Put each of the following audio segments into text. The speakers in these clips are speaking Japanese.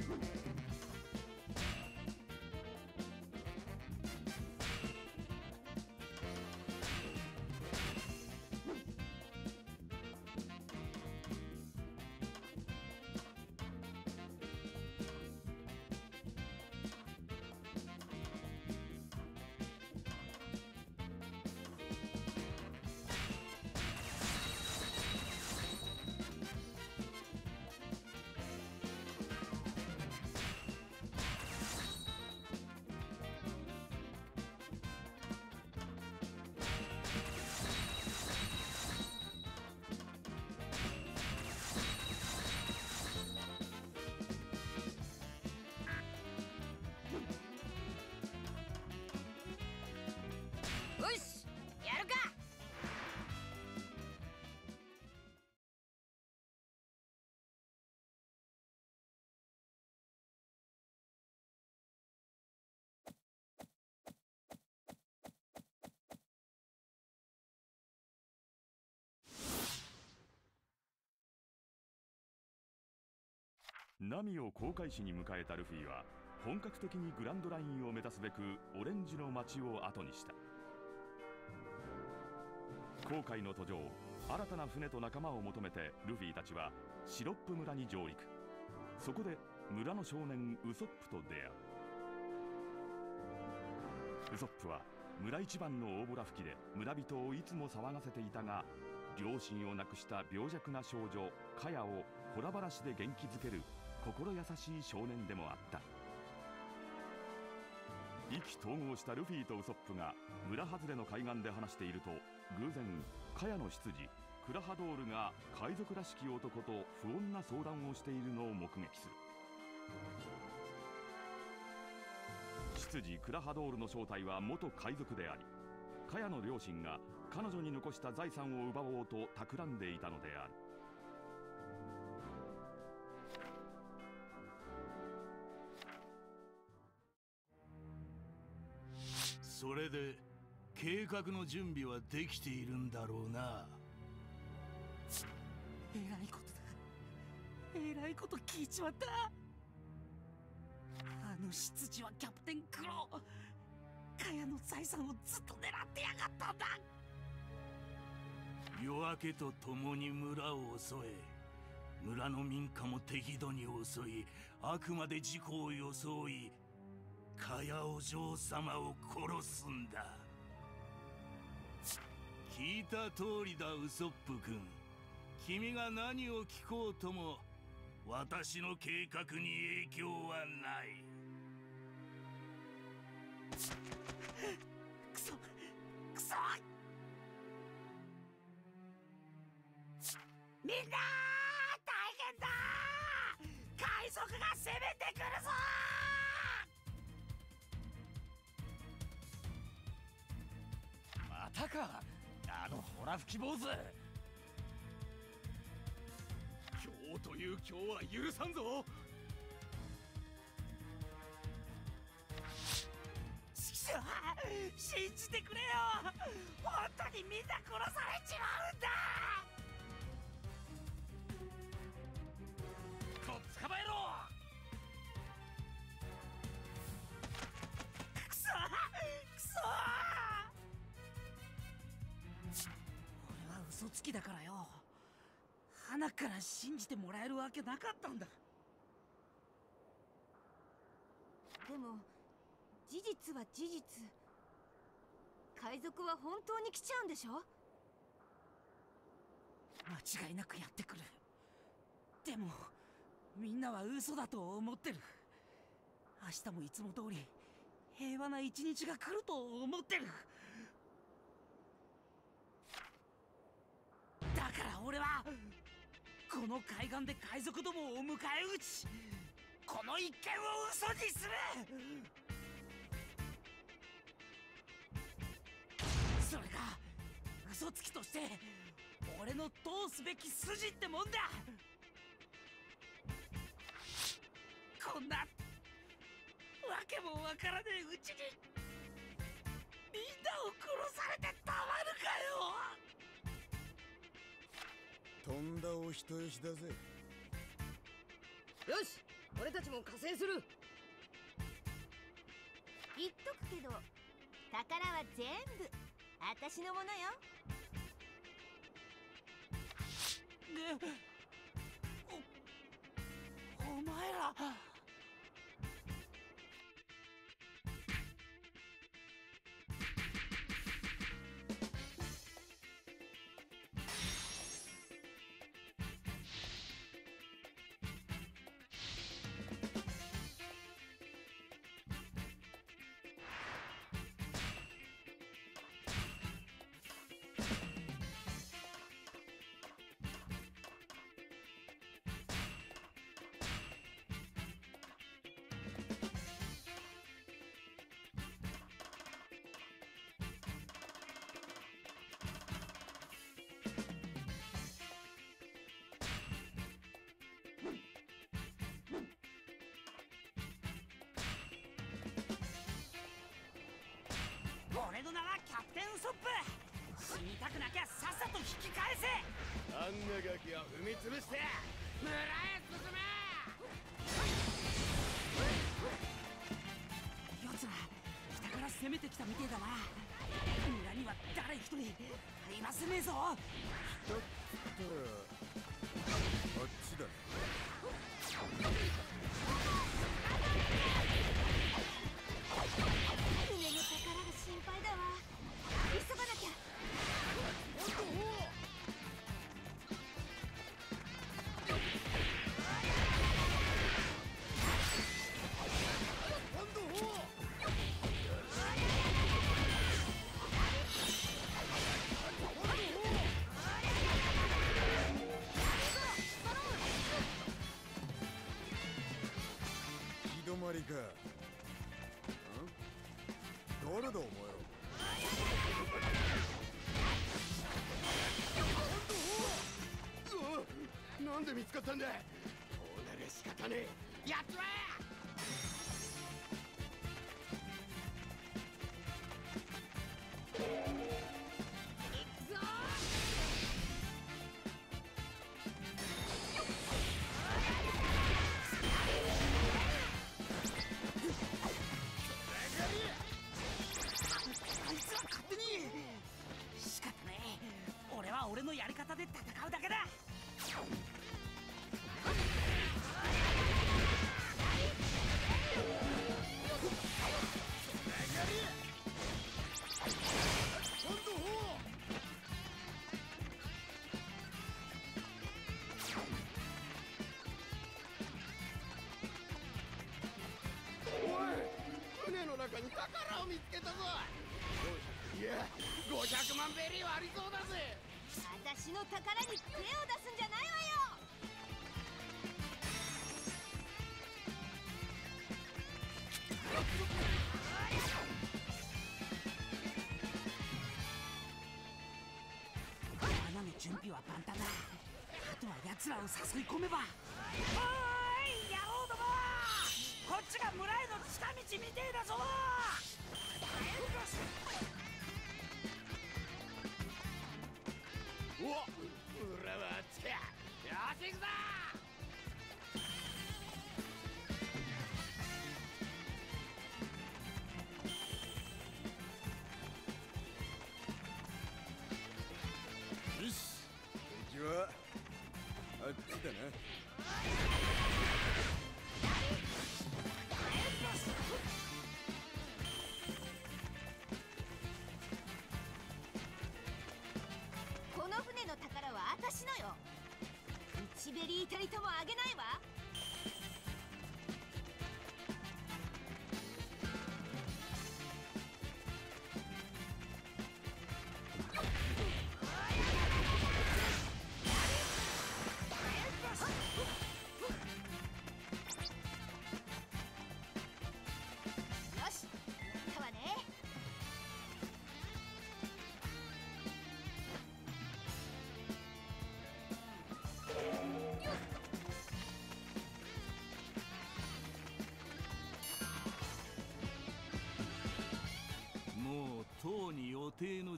Thank you. ナミを航海士に迎えたルフィは本格的にグランドラインを目指すべくオレンジの街を後にした。航海の途上新たな船と仲間を求めてルフィたちはシロップ村に上陸。そこで村の少年ウソップと出会う。ウソップは村一番の大ボラ吹きで村人をいつも騒がせていたが両親を亡くした病弱な少女カヤをほら話で元気づける心優しい少年でもあった。意気投合したルフィとウソップが村外れの海岸で話していると偶然カヤの執事クラハドールが海賊らしき男と不穏な相談をしているのを目撃する。執事クラハドールの正体は元海賊でありカヤの両親が彼女に残した財産を奪おうと企んでいたのである。それで計画の準備はできているんだろうな。えらいことだ。えらいこと聞いちまった。あの執事はキャプテンクローカヤの財産をずっと狙ってやがったんだ。夜明けと共に村を襲え村の民家も適度に襲いあくまで事故を装いカヤお嬢様を殺すんだ。聞いた通りだウソップ君。君が何を聞こうとも私の計画に影響はない。クソクソみんな大変だ海賊が攻めてくるぞたかあのホラ吹き坊主。今日という今日は許さんぞ。信じてくれよ。本当にみんな殺されちまうんだ。きだからよ。花から信じてもらえるわけなかったんだ。でも事実は事実。海賊は本当に来ちゃうんでしょ？間違いなくやってくる。でもみんなは嘘だと思ってる。明日もいつも通り平和な一日が来ると思ってるだから俺はこの海岸で海賊どもを迎え撃ちこの一件を嘘にする。それが嘘つきとして俺の通すべき筋ってもんだ。こんなわけもわからねえうちにみんなを殺されてたまるかよ。とんだお人よしだぜ。よし俺たちも加勢する。言っとくけど宝は全部私のものよ。ねおお前ら俺の名はキャプテンウソップ。死にたくなきゃさっさと引き返せ。あんなガキを踏み潰して。村へ進め。奴ら北から攻めてきたみてえだな。村には誰一人。いませねえぞ。だったらあっちだまりか。ん？誰だお前らうわなんで見つかったんだ？こうなりゃ仕方ねえ。やっちまえ！奴らを誘い込めば。おーい野郎ども。こっちが村への近道見て。あっちだなこの船の宝は私のよ。1ベリーたりとも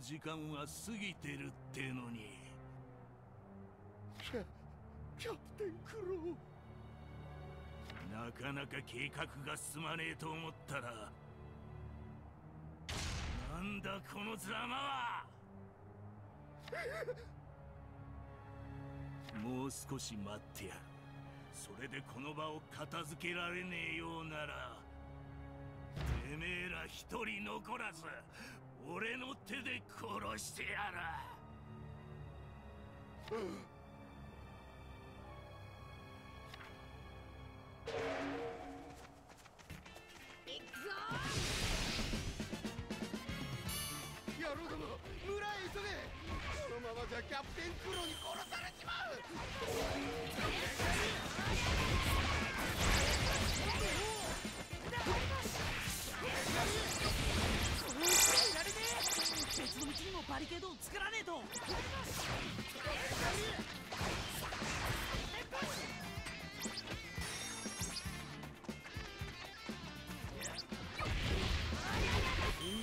時間は過ぎてるってのに。キャキャプテンクロー。なかなか計画が進まねえと思ったらなんだこのざまは。もう少し待ってやる。それでこの場を片付けられねえようならてめえら一人残らず俺の手で殺してやる、野郎ども村へ急げ。このままじゃキャプテンクロに殺されちまう別の道にもバリケードを作らねえと。心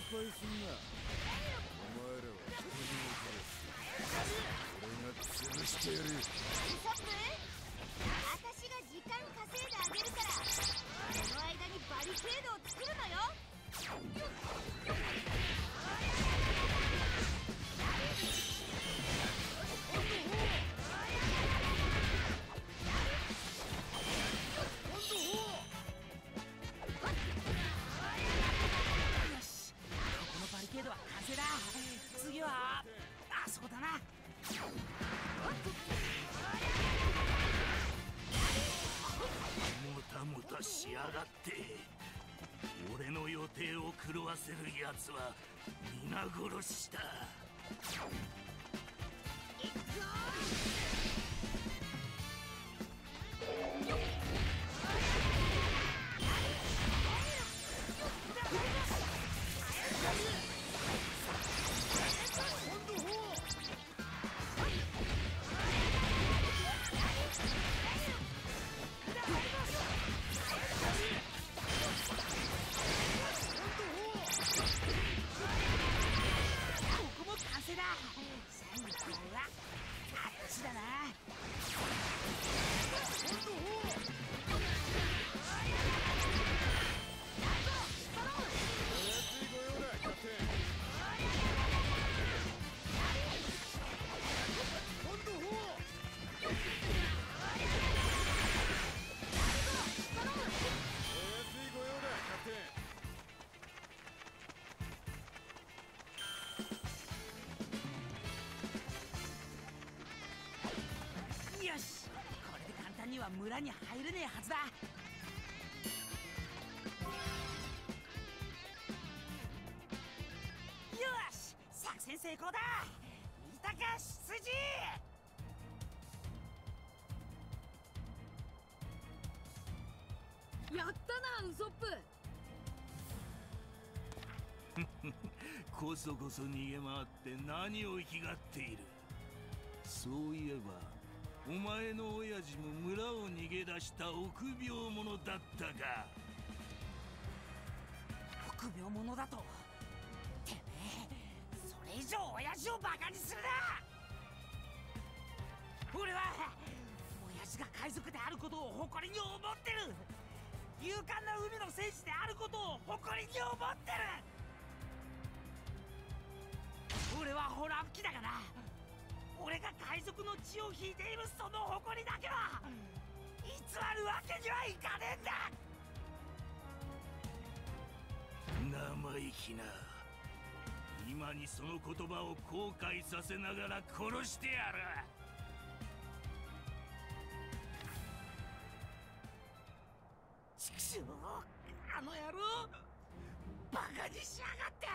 配すんな。お前らは人に殺す俺が潰してやる。ウソップ私が時間稼いであげるからその間にバリケードを作るのよよせる奴は皆殺しだ。行くぞ成功だ。見たか執事やったなウソップ。こそこそ逃げ回って何を生きがっている。そういえばお前の親父も村を逃げ出した臆病者だったか臆病者だとをバカにするな！俺は親父が海賊であることを誇りに思ってる！勇敢な海の戦士であることを誇りに思ってる！俺はホラ吹きだがな俺が海賊の血を引いているその誇りだけは偽るわけにはいかねえんだ！生意気な。今にその言葉を後悔させながら殺してやる。畜生あの野郎バカにしやがって。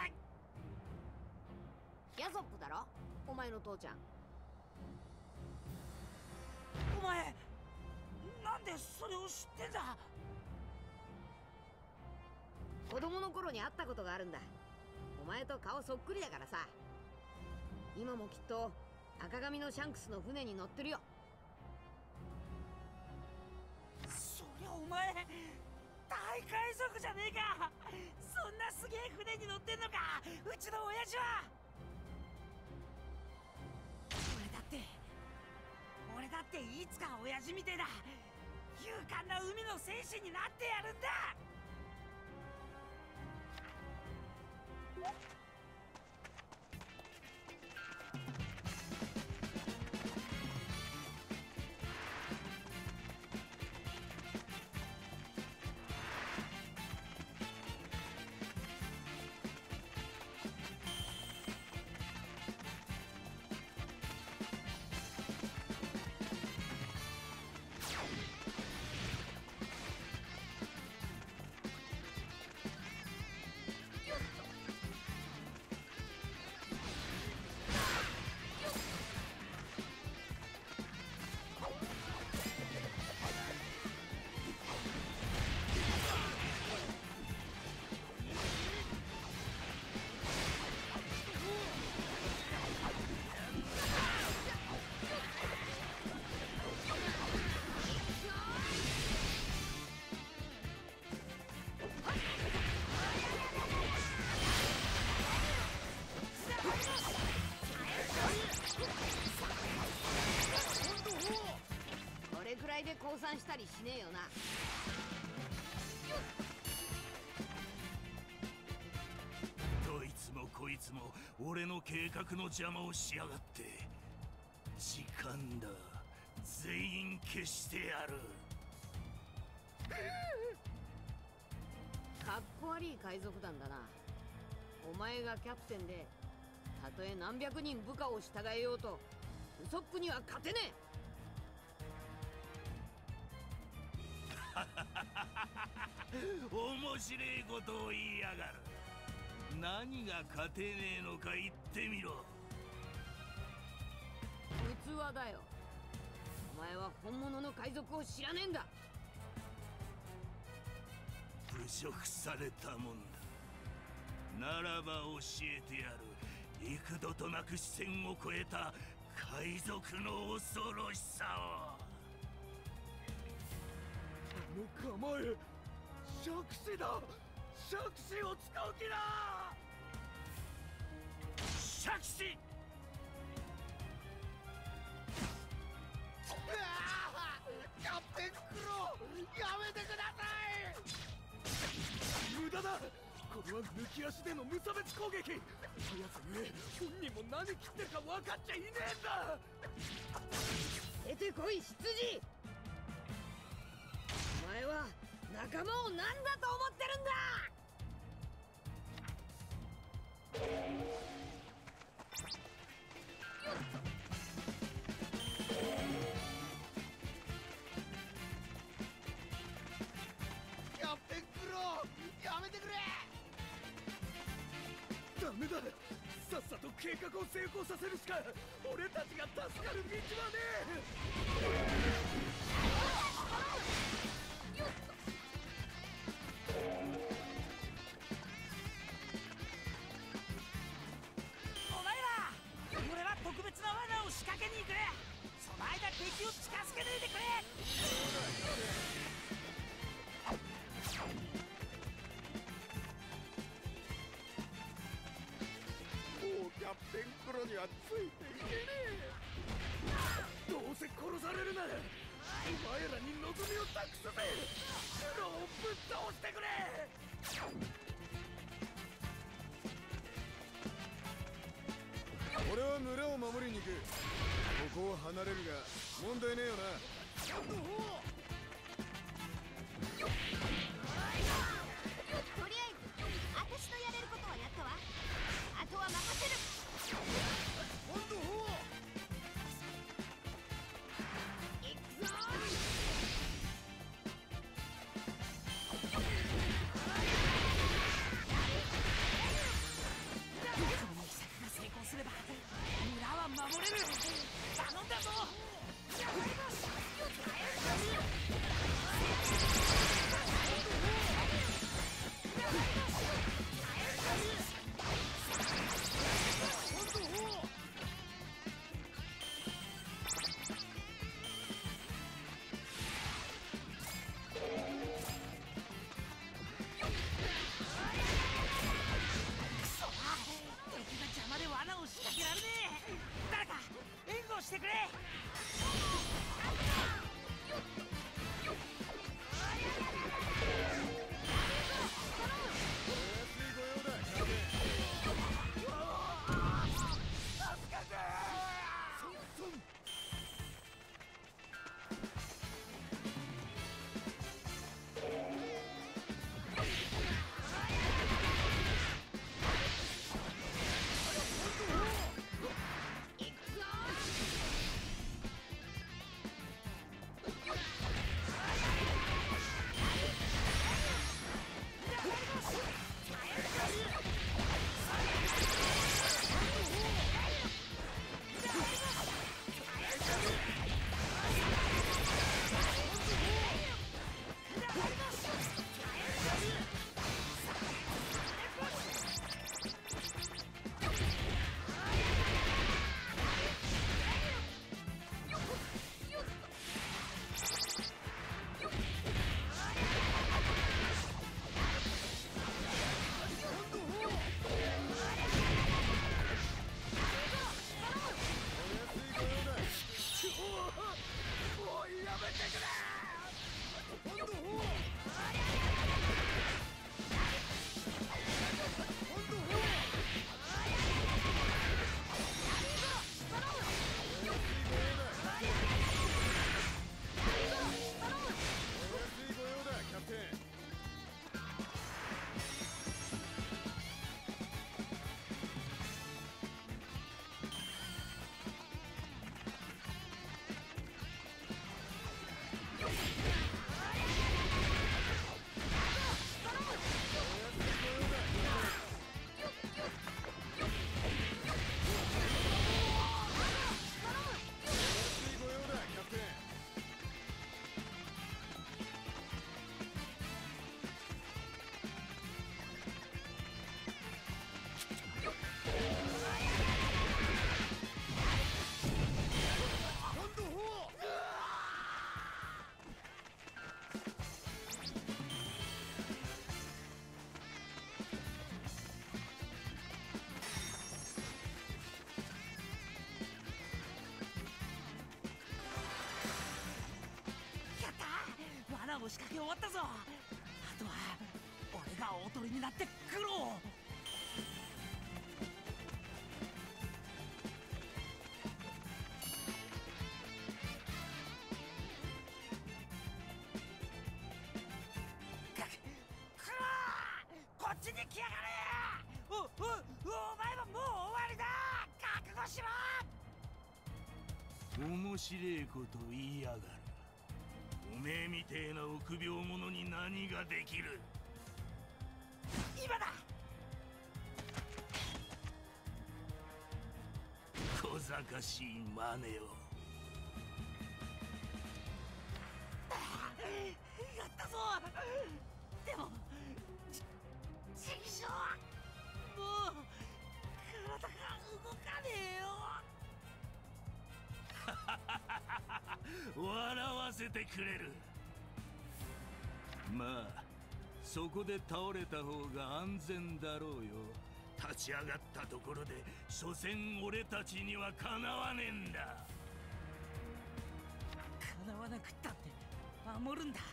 ヤソップだろ？お前の父ちゃん。お前なんでそれを知ってんだ？子供の頃に会ったことがあるんだお前と顔そっくりだからさ。今もきっと赤髪のシャンクスの船に乗ってるよ。そりゃお前大海賊じゃねえか。そんなすげえ船に乗ってんのか。うちの親父は。俺だって俺だっていつか親父みてえだ。勇敢な海の戦士になってやるんだ。What? 降参したりしねえよな。どいつもこいつも俺の計画の邪魔をしやがって。時間だ。全員消してやる。かっこ悪い海賊団だな。お前がキャプテンでたとえ何百人部下を従えようとウソップには勝てねえ面白いことを言いやがる。何が勝てねえのか言ってみろ。器だよ。お前は本物の海賊を知らねえんだ。侮辱されたもんだ。ならば教えてやる。幾度となく視線を超えた海賊の恐ろしさを。あの構え杓子だ杓子を使う気だ！杓子！うわあキャプテンクローやめてください！無駄だ！これは抜き足での無差別攻撃！速さゆえ本人も何切ってるか分かっちゃいねえんだ！出てこい羊お前は仲間を何だと思ってるんだ！キャプテンクローやめてくれ！ダメだ。さっさと計画を成功させるしか俺たちが助かる道はねえ。近づけないでくれもうキャプテンクロにはついていけねえどうせ殺されるならお前らに望みを託すぜクロをぶっ倒してくれ俺は村を守りに行く。ここを離れるが。問題ねえよな。も仕掛け終わったぞ。あとは俺が大鳥になって苦労こっちに来やがれお前はもう終わりだ。覚悟しろ。面白いこと言いやがる。みてえな臆病者に何ができる？今だ！小賢しい真似を。やったぞ！でもちちくしょうもう体が動かねえよ！笑わせてくれるそこで倒れた方が安全だろうよ。立ち上がったところで所詮俺たちにはかなわねえんだ。かなわなくったって守るんだ。か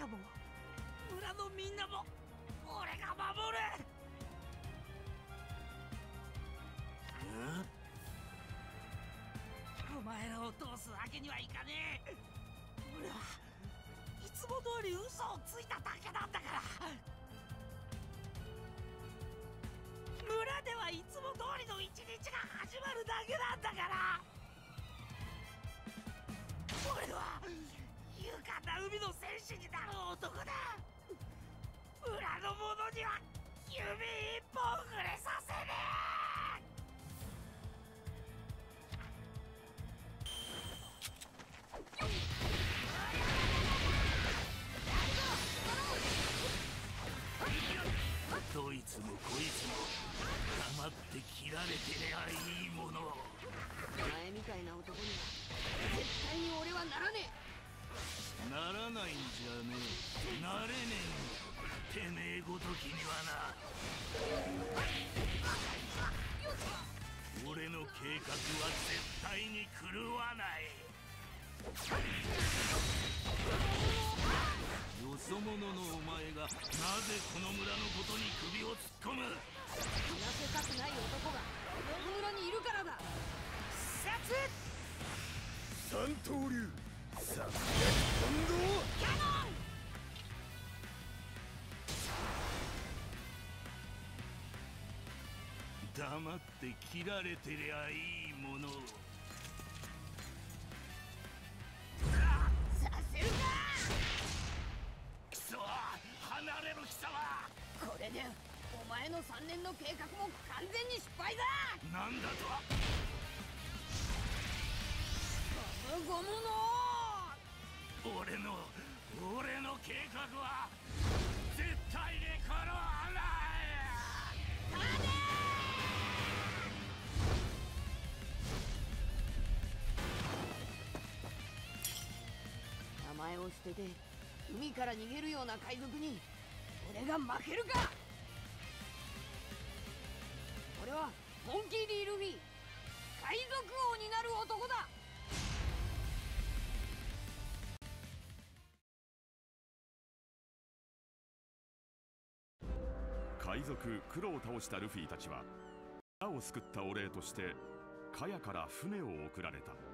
やも村のみんなも俺が守る。お前らを通すわけにはいかねえつも通り嘘をついただけなんだから。村ではいつも通りの一日が始まるだけなんだから。俺は勇敢な海の戦士になる男だ。村の者には指一本。刀流三役近藤黙って切られてりゃいいものを。を捨てて海から逃げるような海賊に俺が負けるか！俺はモンキー・ディ・ルフィ海賊王になる男だ！海賊クロを倒したルフィたちは村を救ったお礼としてカヤから船を送られた。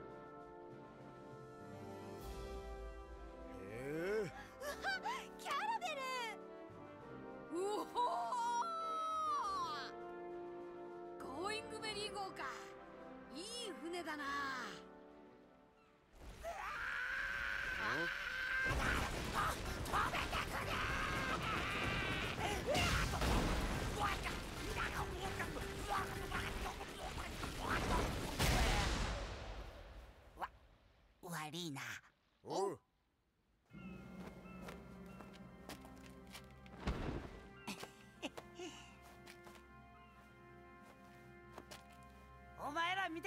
12号か。いい船だな。わ悪いな。おう。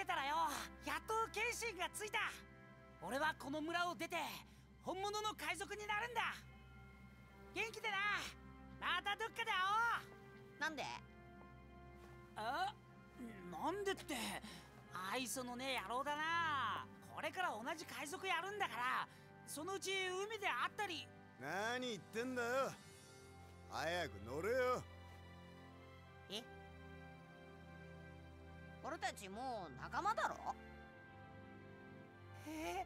たらよやっと剣心がついた。俺はこの村を出て本物の海賊になるんだ。元気でなまたどっかだよなんで？あなんでって愛想のね野郎だな。これから同じ海賊やるんだからそのうち海で会ったり。何言ってんだよ。早く乗れよ。俺たちもう仲間だろ？え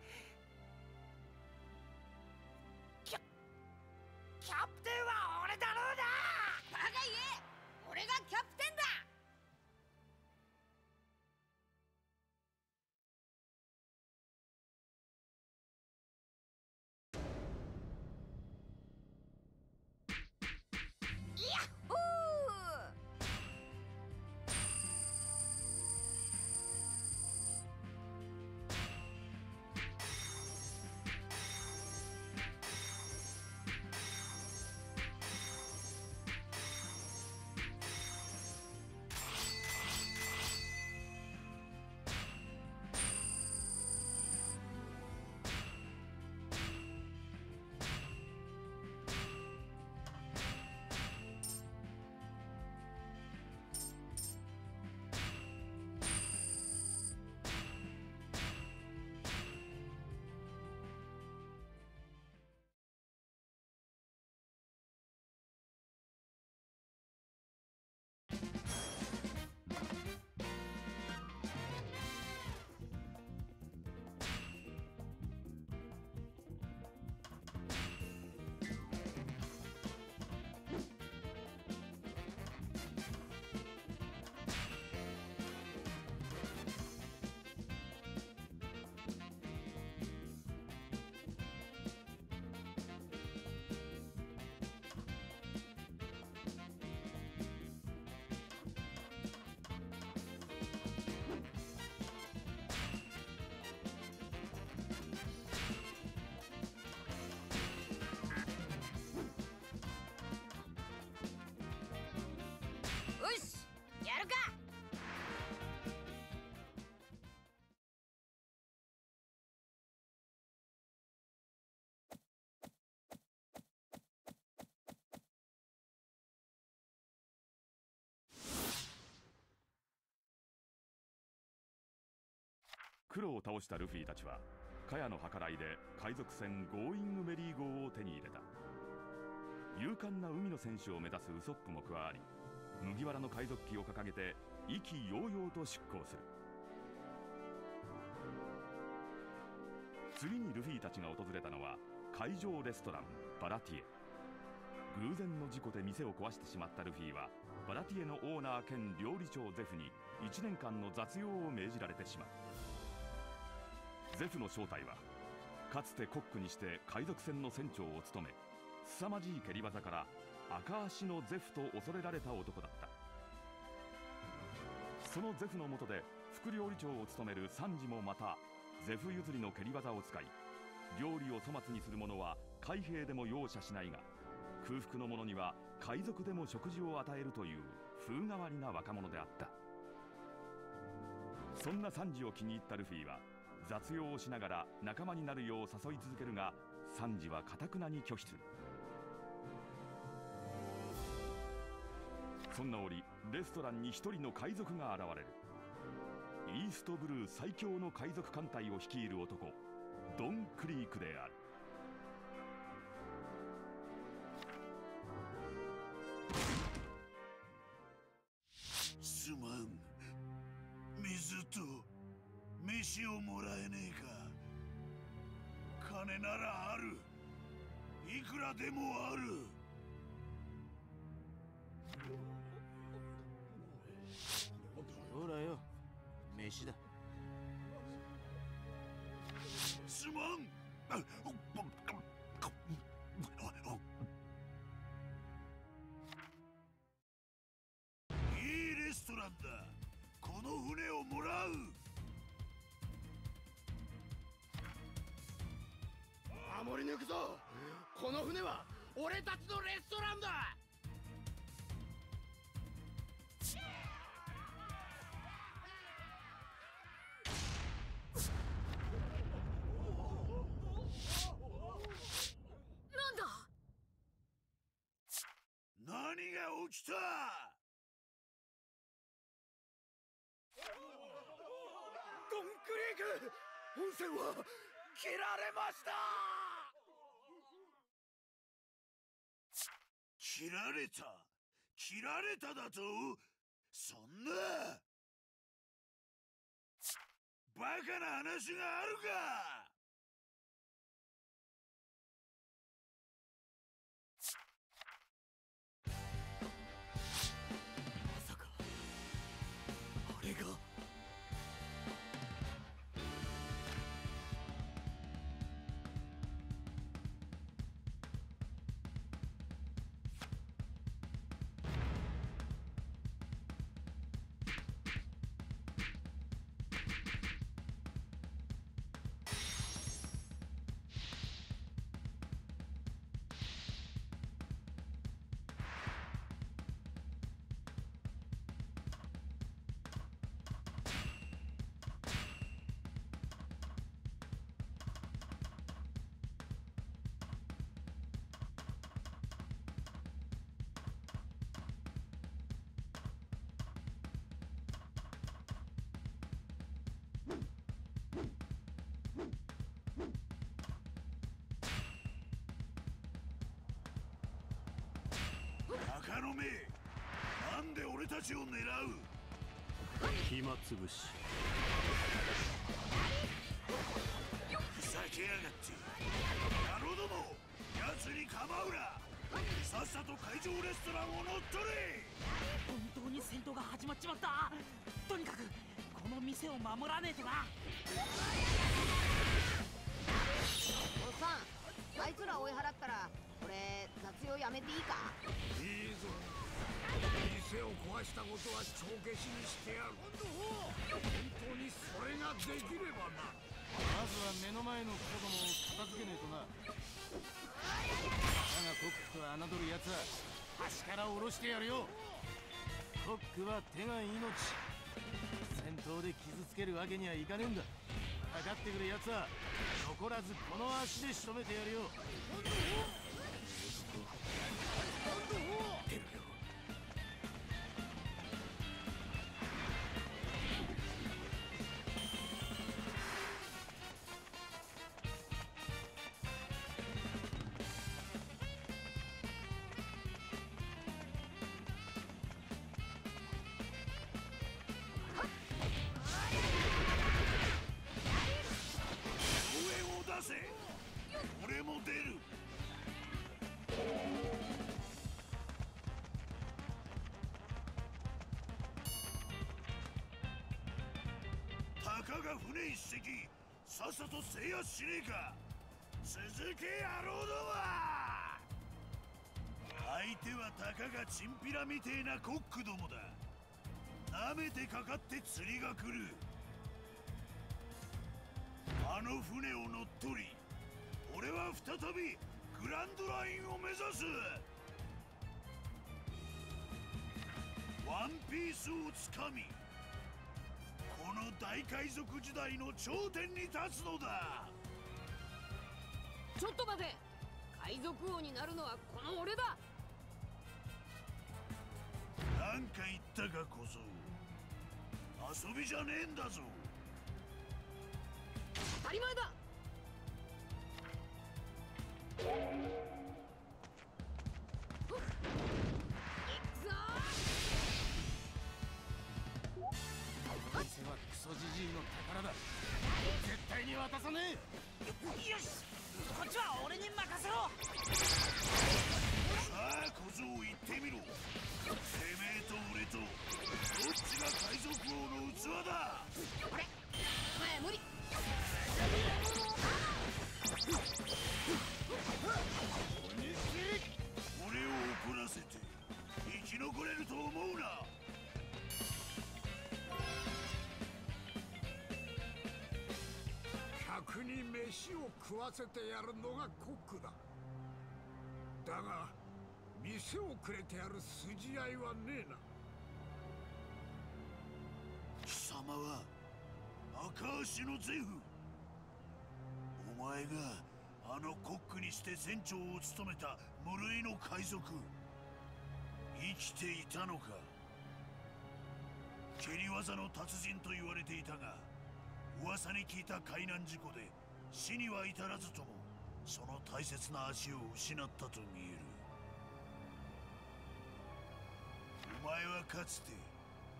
キャキャプテンは俺だろうな！バカ言え！俺がキャプテンだクロを倒したルフィたちはカヤの計らいで海賊船ゴーイングメリー号を手に入れた。勇敢な海の戦士を目指すウソップも加わり麦わらの海賊旗を掲げて意気揚々と出港する。次にルフィたちが訪れたのは海上レストランバラティエ。偶然の事故で店を壊してしまったルフィはバラティエのオーナー兼料理長ゼフに1年間の雑用を命じられてしまう。ゼフの正体はかつてコックにして海賊船の船長を務め凄まじい蹴り技から赤足のゼフと恐れられた男だった。そのゼフの下で副料理長を務めるサンジもまたゼフ譲りの蹴り技を使い料理を粗末にする者は海兵でも容赦しないが空腹の者には海賊でも食事を与えるという風変わりな若者であった。そんなサンジを気に入ったルフィは雑用をしながら仲間になるよう誘い続けるがサンジはかたくなに拒否する。そんな折レストランに一人の海賊が現れる。イーストブルー最強の海賊艦隊を率いる男ドン・クリークである。すまん。水と飯をもらえねえか。金ならある。いくらでもある。ほらよ。飯だ。すまん。あいいレストランだ。この船をもらう守り抜くぞ。この船は俺たちのレストランだ。なんだ？何が起きた？本線は切られました切られた。切られただと？そんな。バカな話があるか！鷹の目。なんで俺たちを狙う？暇つぶし。ふざけやがって。野郎ども奴に構うな。さっさと会場レストランを乗っ取れ。本当に戦闘が始まっちまった。とにかくこの店を守らねえとな。おっさんあいつら追い払ったら俺雑用やめていいか？いいぞ。店を壊したことは帳消しにしてやる。本当にそれができればな。まずは目の前の子供を片付けねえとな。だがコックと侮る奴は端から下ろしてやるよ。コックは手が命。戦闘で傷つけるわけにはいかねえんだ。かかってくる奴は残らずこの足で仕留めてやるよ出が船一隻さっさと制圧しねえか。続け野郎ども相手はたかがチンピラみてえなコックどもだ。舐めてかかって釣りが来る。あの船を乗っ取り俺は再びグランドラインを目指す。ワンピースをつかみ大海賊時代の頂点に立つのだ。ちょっと待て。海賊王になるのはこの俺だ。なんか言ったか小僧。遊びじゃねえんだぞ。当たり前だ食わせてやるのがコックだ。だが店をくれてやる筋合いはねえな。貴様は赤足のゼフお前があのコックにして船長を務めた無類の海賊。生きていたのか。蹴り技の達人と言われていたが噂に聞いた海難事故で死には至らずともその大切な足を失ったと見える。お前はかつて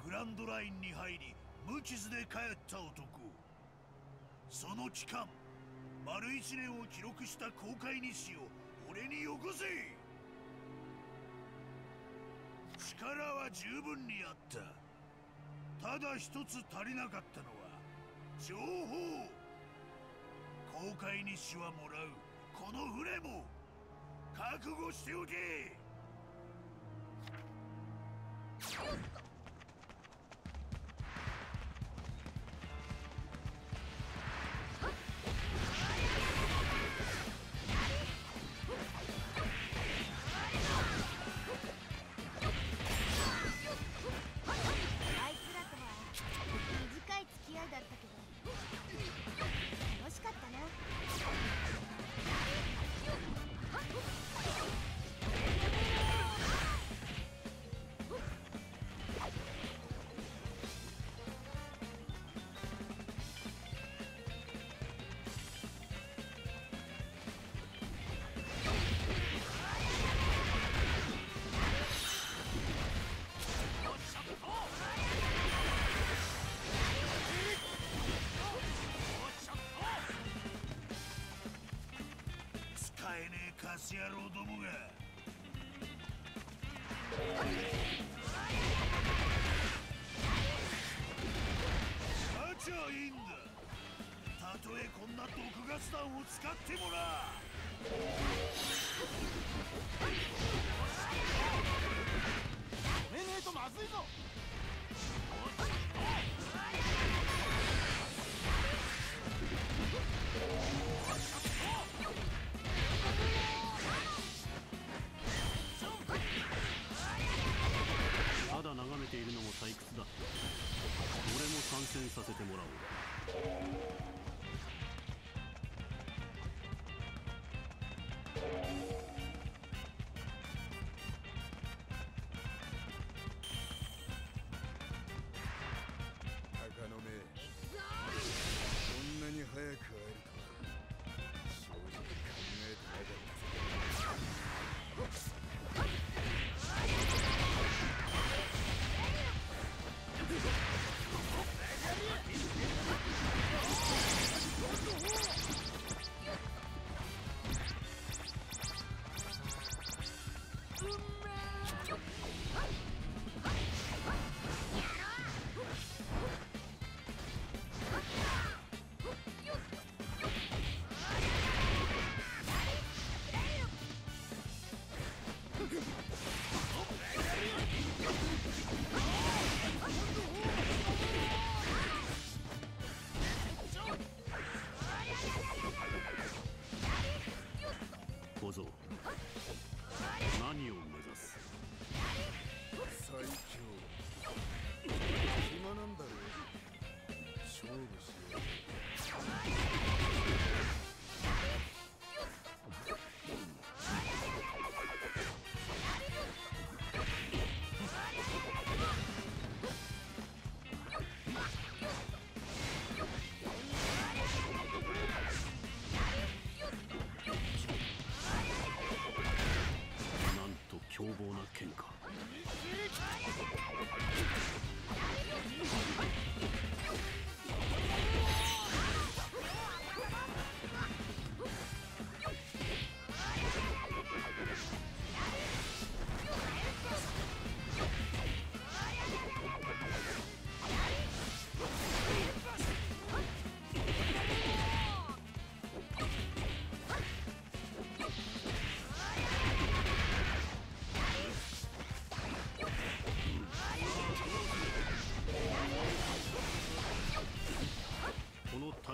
グランドラインに入り無傷で帰った男。その期間丸一年を記録した航海日誌を俺によこせ。力は十分にあった。ただ一つ足りなかったのは情報。航海日誌はもらうこの船も覚悟しておけ。あねえカス野郎どもがあちゃいいんだたとえこんな毒ガス弾を使ってもな止めねえとまずいぞ。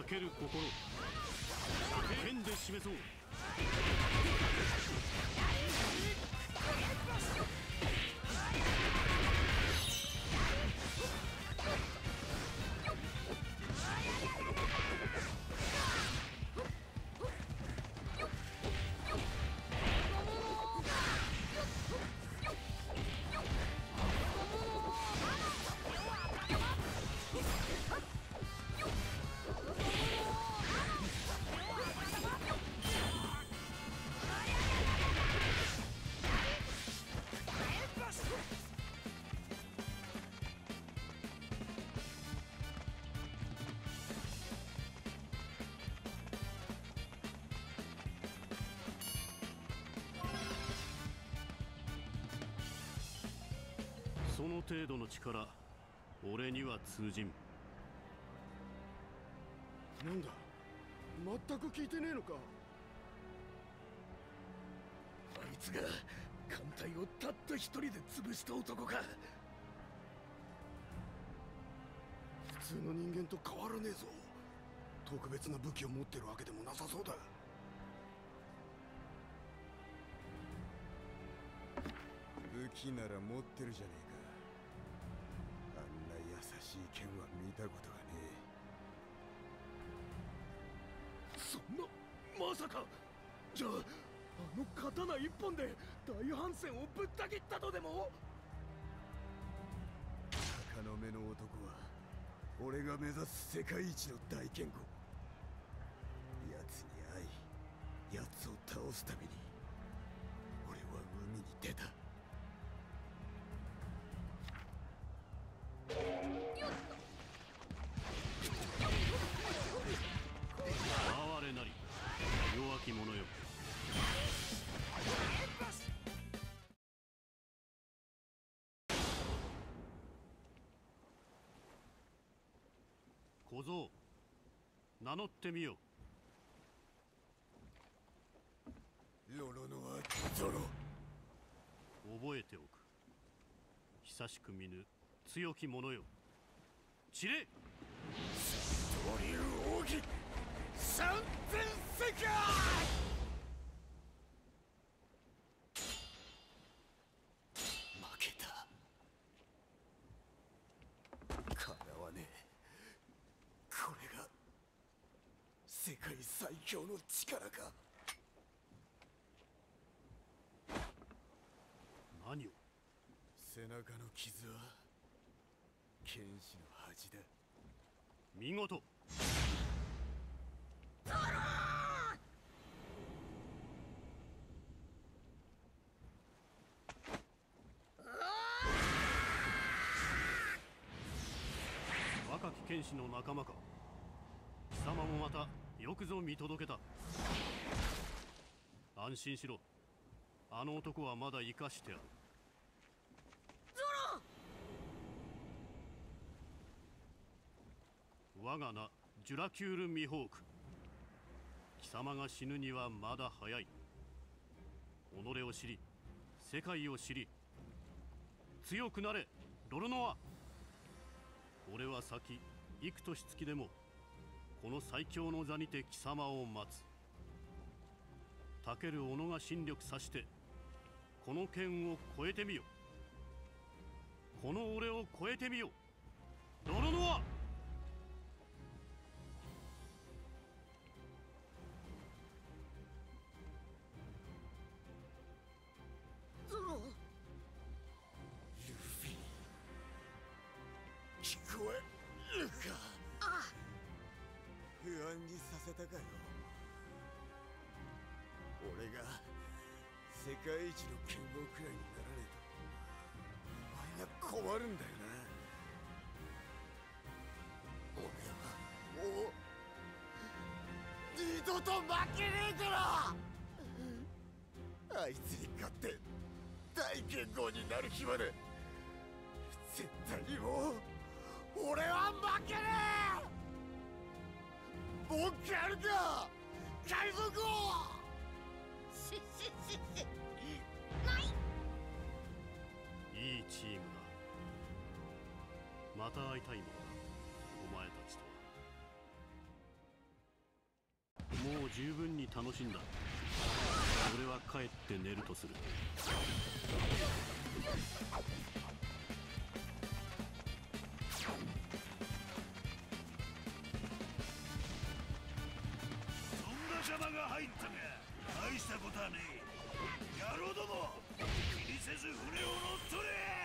ける心。剣で示そう。その程度の力俺には通じん。なんだ？全く聞いてねえのか？あいつが艦隊をたった一人で潰した男か。普通の人間と変わらねえぞ。特別な武器を持ってるわけでもなさそうだ。武器なら持ってるじゃねえしい剣は見たことがねそんなまさか。じゃああの刀一本で大反戦をぶった切ったとでも？鷹の目の男は俺が目指す世界一の大剣豪。奴に会い奴を倒すために俺は海に出た。小僧名乗ってみよロロノアゾロ覚えておく。久しく見ぬ強き者よ。散れ。ドリル奥義三千世界負けたかなわねえこれが世界最強の力か。何を？背中の傷は剣士の恥だ。見事。若き剣士の仲間か。貴様もまたよくぞ見届けた。安心しろ。あの男はまだ生かしてある。我が名ジュラキュール・ミホーク。貴様が死ぬにはまだ早い。己を知り世界を知り。強くなれロロノア。俺は先幾年月でもこの最強の座にて貴様を待つ。たける己が心力さしてこの剣を超えてみよ。この俺を超えてみよ。ドロノア界一の剣豪くらいにならねえと。お前が困るんだよな。俺はもう二度と負けねえから。あいつに勝って大剣豪になる日まで絶対にもう俺は負けねえ。文句あるか海賊王。ししししまた会いたいもの。だお前たちとは。もう十分に楽しんだ。俺は帰って寝るとする。そんな邪魔が入ったが大したことはねえ。野郎ども気にせず船を乗っ取れ。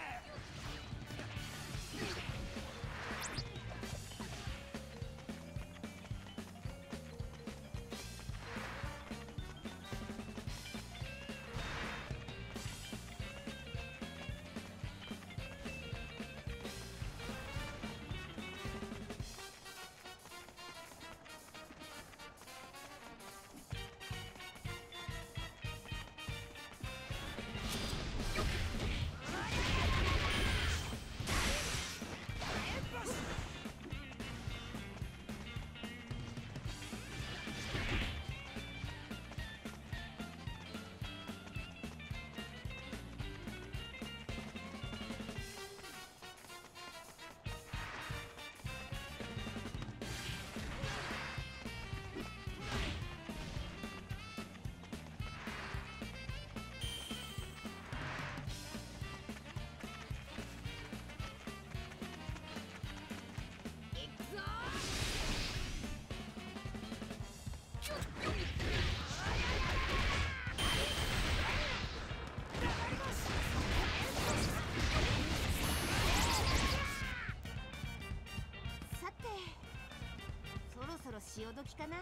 かな。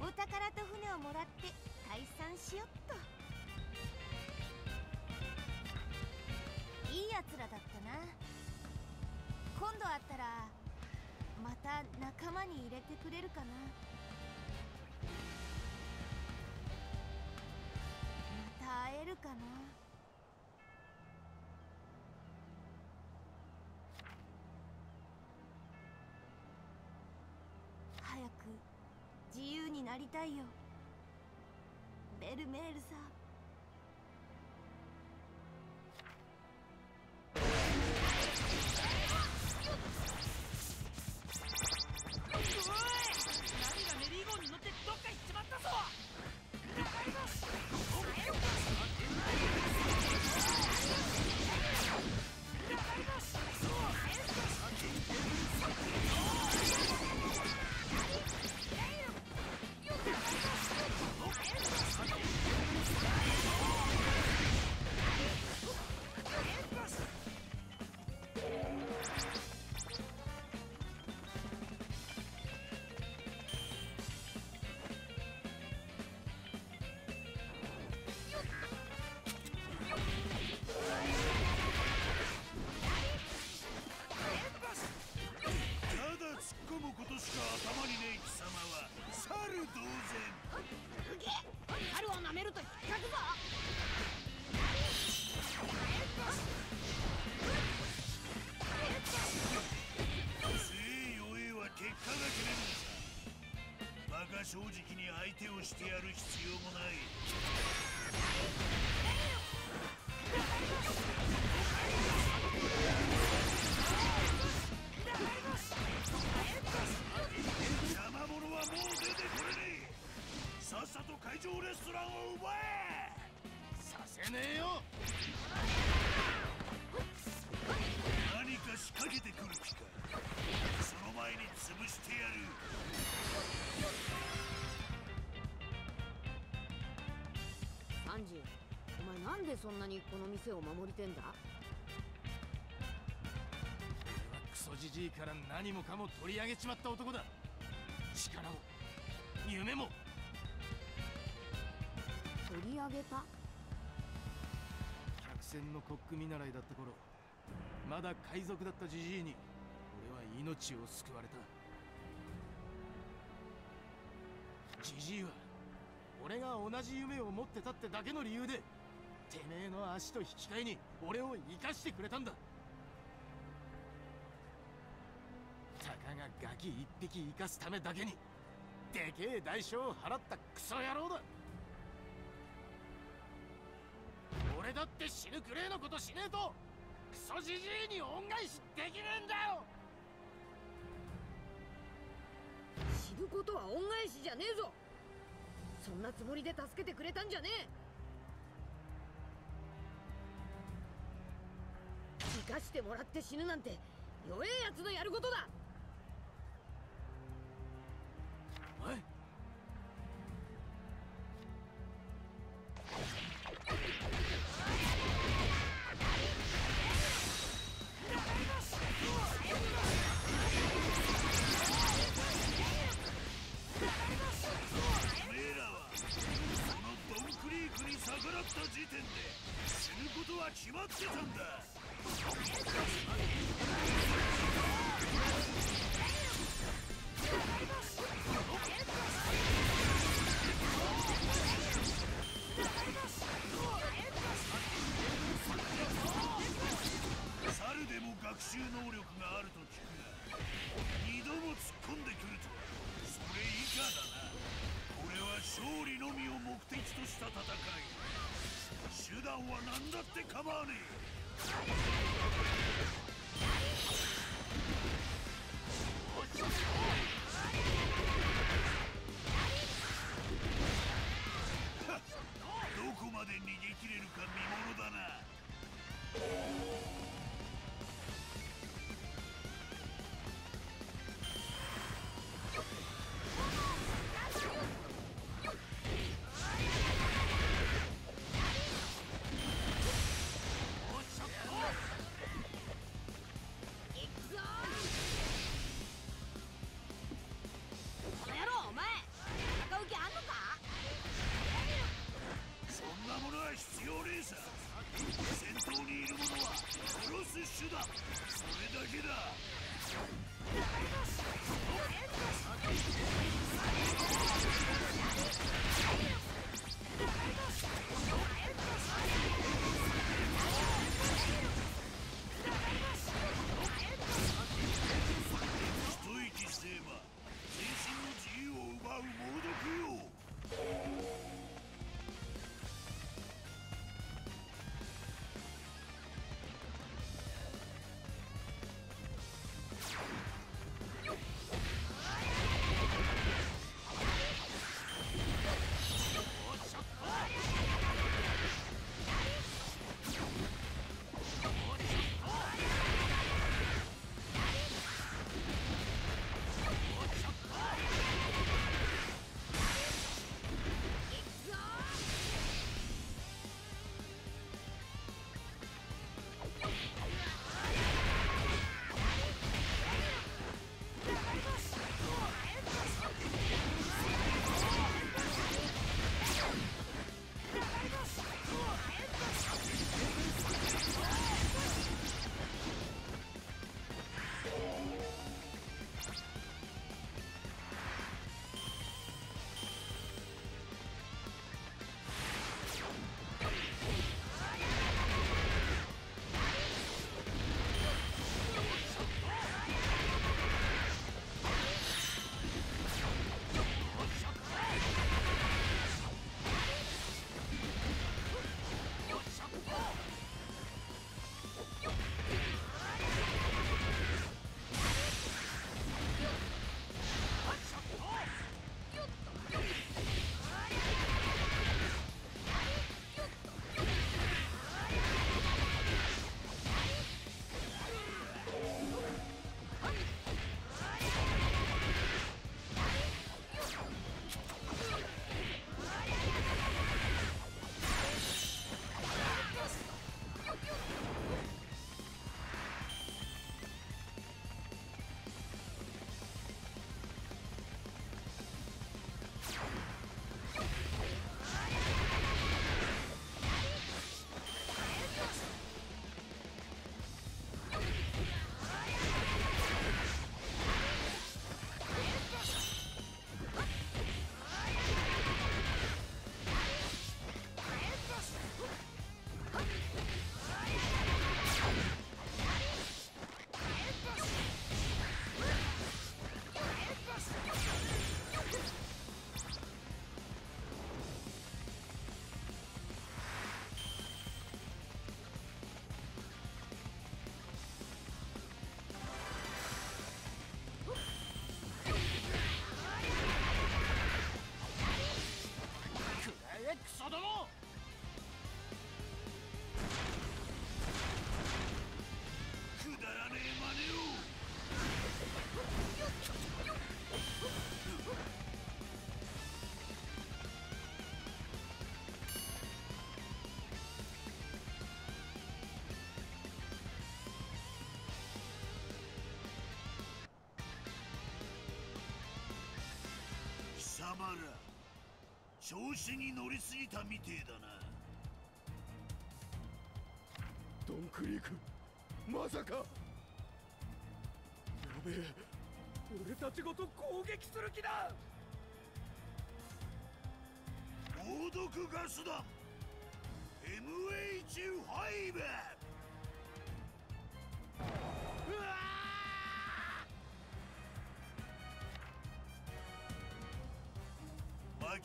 お宝と船をもらって退散しよっと。いいやつらだったな。今度会ったらまた仲間に入れてくれるかな。また会えるかな。く自由になりたいよ。ベルメールさん。を舐めると引っかくぞ。なんでそんなにこの店を守りてんだ？俺はクソじじいから何もかも取り上げちまった男だ。力を夢も。取り上げた？百戦のコック見習いだった頃まだ海賊だったじじいに俺は命を救われた。じじいは俺が同じ夢を持ってたってだけの理由でてめえの足と引き換えに俺を生かしてくれたんだ。たかがガキ一匹生かすためだけにでけえ代償を払ったクソ野郎だ。俺だって死ぬくれえのことしねえとクソじじいに恩返しできねえんだよ。死ぬことは恩返しじゃねえぞ。そんなつもりで助けてくれたんじゃねえ。生かしてもらって死ぬなんて弱えやつのやることだ。様ら。調子に乗りすぎたみてえだな。ドンクリークまさか。やべえ俺たちごと攻撃する気だ。猛毒ガス弾。MH5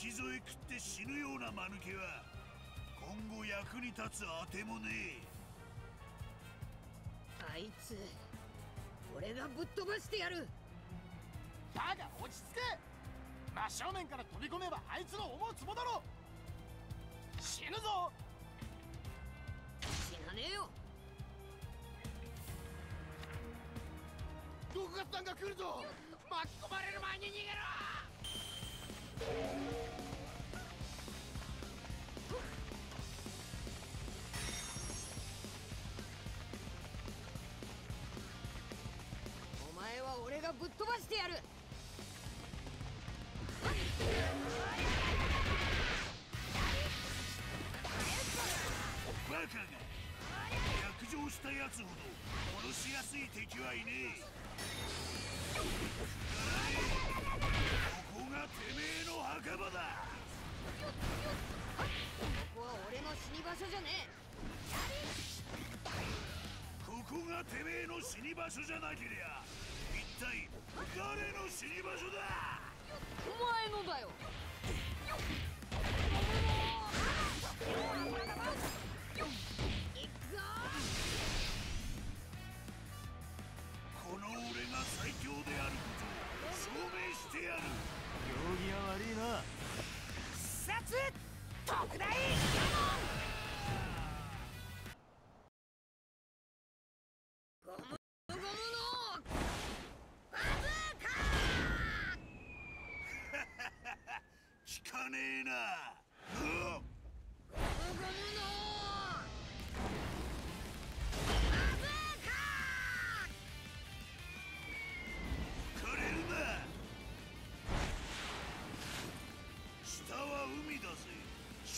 巻き添え食って死ぬような間抜けは今後役に立つあてもねえあいつ俺がぶっ飛ばしてやるバカ落ち着け真正面から飛び込めばあいつの思うつぼだろ死ぬぞしてやる。バカが躍上したやつほど殺しやすい敵はいねえここがてめえの墓場だここは俺の死に場所じゃねここがてめえの死に場所じゃなけりゃ誰の死に場所だ。えお前のだよ。この俺が最強であることを証明してやる。行儀が悪いな。殺！特大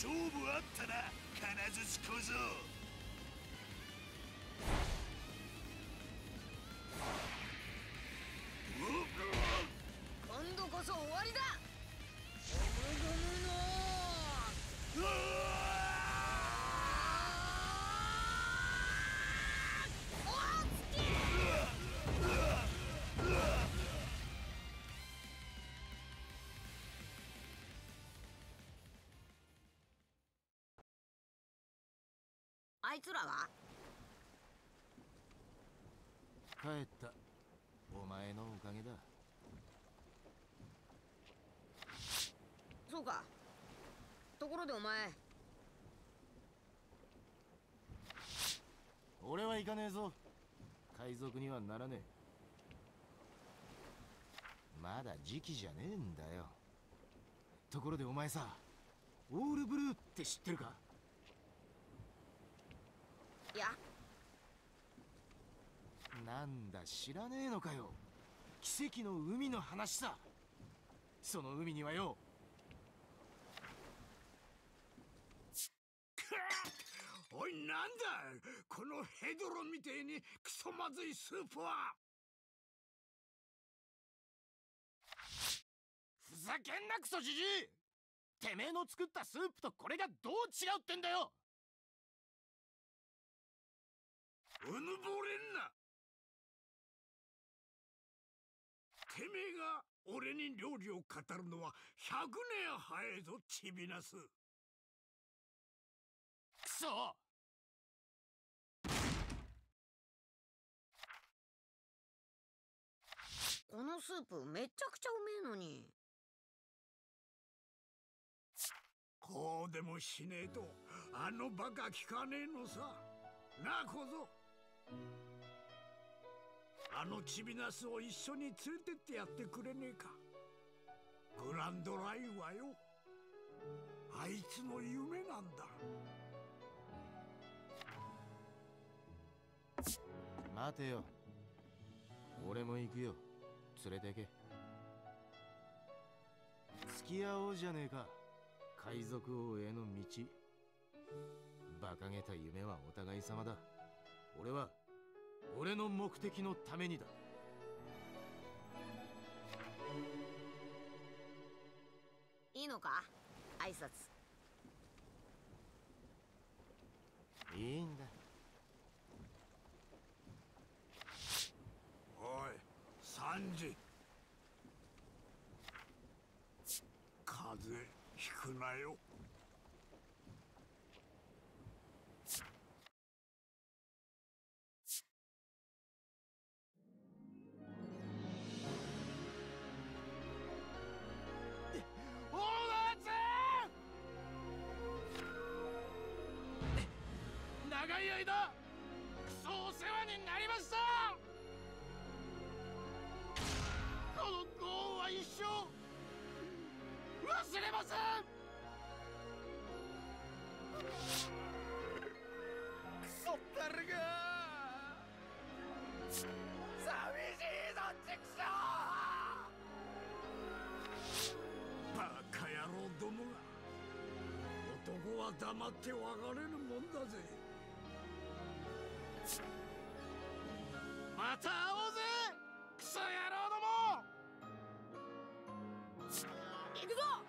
勝負あったな金槌小僧あいつらは？帰った。お前のおかげだ。そうか。ところでお前。俺は行かねえぞ。海賊にはならねえ。まだ時期じゃねえんだよ。ところでお前さオールブルーって知ってるかいやなんだ知らねえのかよ。奇跡の海の話さ。その海にはよ。おいなんだ。このヘドロみてえにクソまずいスープは。ふざけんなクソじじい。てめえの作ったスープとこれがどう違うってんだよ。うぬぼれんな。てめえが俺に料理を語るのは100年早えぞちびなす。クソこのスープめちゃくちゃうめえのに。こうでもしねえとあのバカ聞かねえのさ。なあ小僧あのちびなすを一緒に連れてってやってくれねえか。グランドラインはよ。あいつの夢なんだ。待てよ。俺も行くよ。連れてけ。付き合おうじゃねえか。海賊王への道。馬鹿げた夢はお互い様だ。俺は俺の目的のためにだ。いいのか？挨拶。いいんだ。おいサンジ風邪ひくなよは黙って別れるもんだぜ。また会おうぜクソ野郎ども。行くぞ。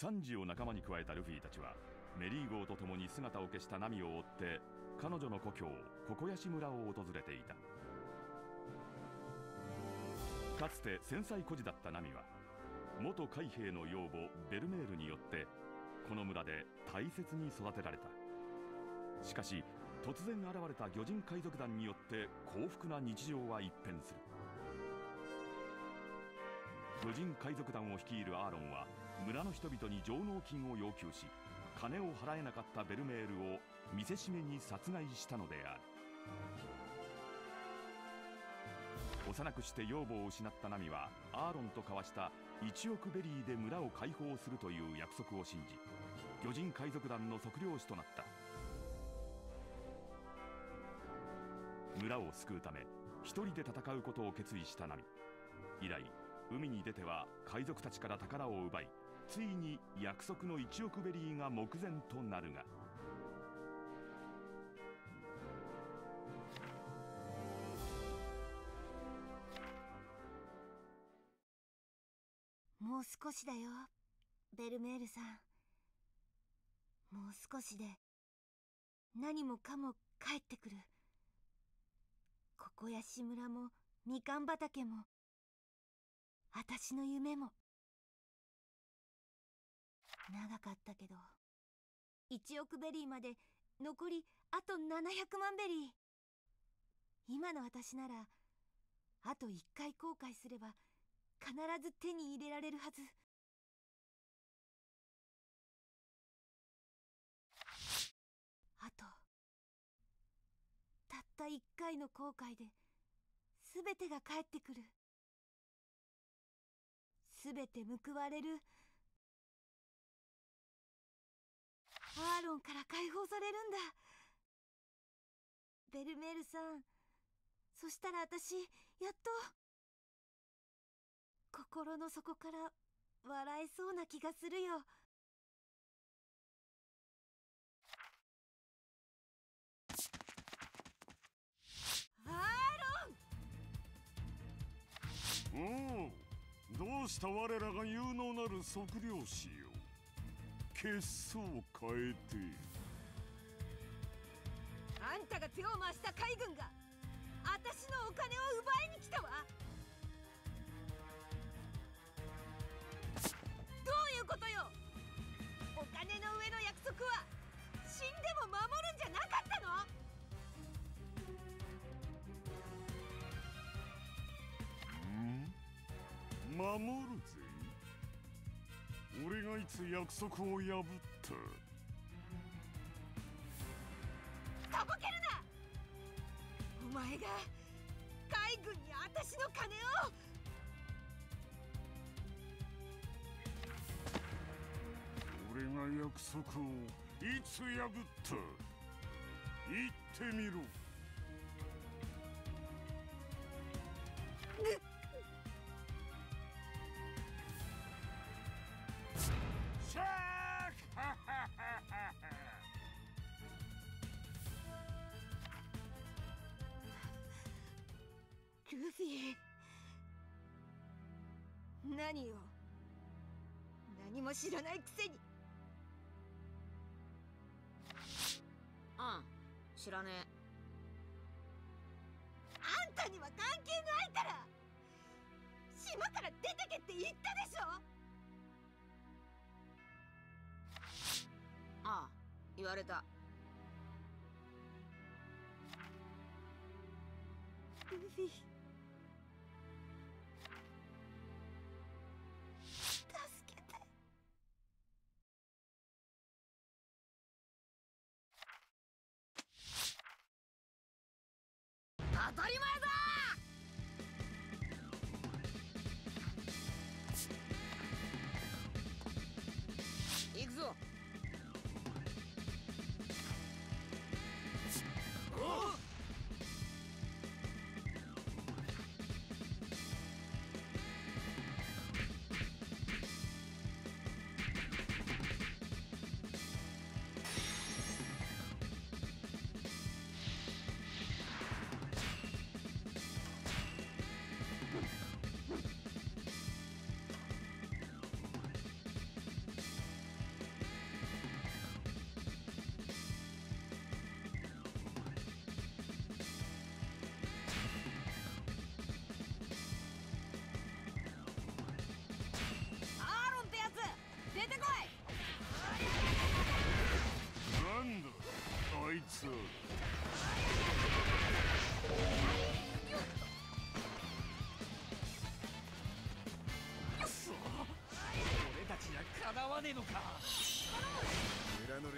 サンジを仲間に加えたルフィたちはメリー号と共に姿を消したナミを追って彼女の故郷ココヤシ村を訪れていた。かつて戦災孤児だったナミは元海兵の養母ベルメールによってこの村で大切に育てられた。しかし突然現れた魚人海賊団によって幸福な日常は一変する。魚人海賊団を率いるアーロンは村の人々に上納金を要求し金を払えなかったベルメールを見せしめに殺害したのである。幼くして養母を失ったナミはアーロンと交わした1億ベリーで村を解放するという約束を信じ魚人海賊団の測量士となった。村を救うため一人で戦うことを決意したナミ。以来海に出ては海賊たちから宝を奪いついに約束の1億ベリーが目前となるが。もう少しだよベルメールさん。もう少しで何もかも帰ってくる。ココヤシ村もみかん畑も私の夢も。長かったけど。1億ベリーまで残りあと700万ベリー。今の私ならあと1回航海すれば必ず手に入れられるはず。あとたった1回の後悔で全てが返ってくる。全て報われる。アーロンから解放されるんだ。ベルメールさんそしたら私やっと心の底から笑えそうな気がするよ。アーロン！おおどうした我らが有能なる測量士。血相を変えて。あんたが手を回した海軍が私のお金を奪いに来たわ。どういうことよ。お金の上の約束は死んでも守るんじゃなかったの？守る。ぜ俺がいつ約束を破ったとぼけるな！お前が海軍に私の金を！俺が約束をいつ破った言ってみろルフィ何よ何も知らないくせに。ああ知らねえ。あんたには関係ないから。島から出てけって言ったでしょ。ああ言われた。ルフィたり前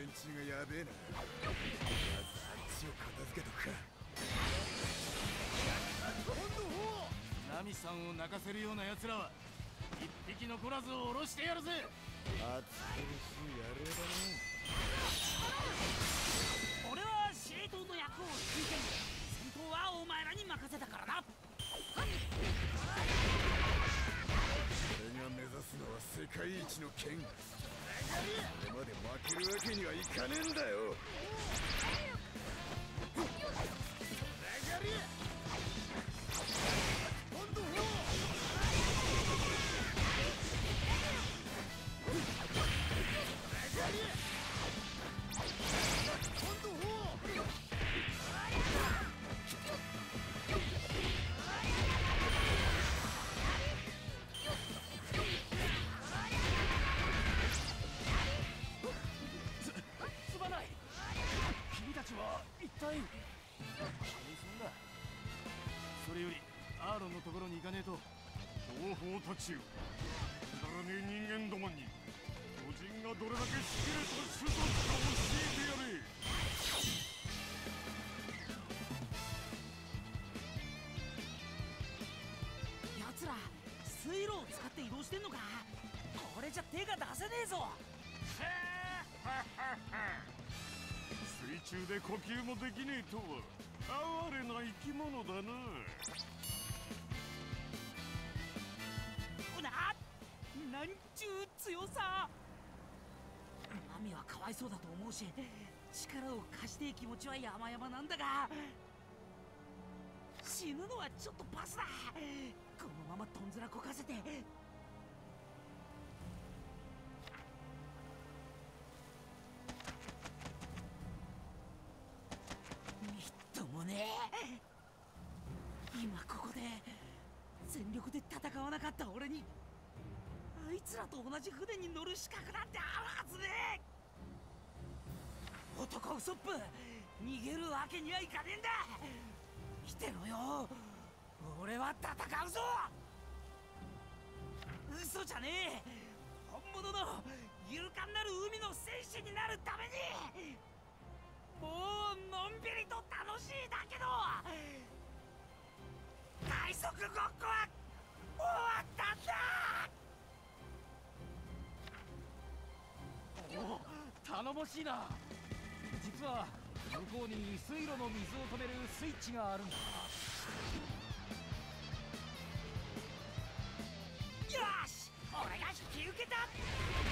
連中がやべえな。まずあいつを片付けとくか。ナミさんを泣かせるような奴らは一匹残らず下ろしてやるぜ。熱苦しい野郎だ俺は司令塔の役を引いてる戦闘はお前らに任せたからな。俺が目指すのは世界一の剣こまで負けるわけにはいかねえんだよ。どれだけしきれた種族か？教えてやれ奴ら水路を使って移動してんのか？これじゃ手が出せねえぞ水中で呼吸もできねえとは哀れな生き物だなはかわいそうだと思うし力を貸して気持ちは山々なんだが死ぬのはちょっとパスだ。このままとんずらこかせて。みっともね今ここで全力で戦わなかった俺にあいつらと同じ船に乗る資格なんてあるはずねえ。男ウソップ逃げるわけにはいかねえんだ。来てろよ。俺は戦うぞ。嘘じゃねえ。本物の勇敢なる海の戦士になるために。もうのんびりと楽しいだけど。海賊ごっこは終わったんだ。お頼もしいな。実は向こうに水路の水を止めるスイッチがあるんだ。よし俺が引き受けた。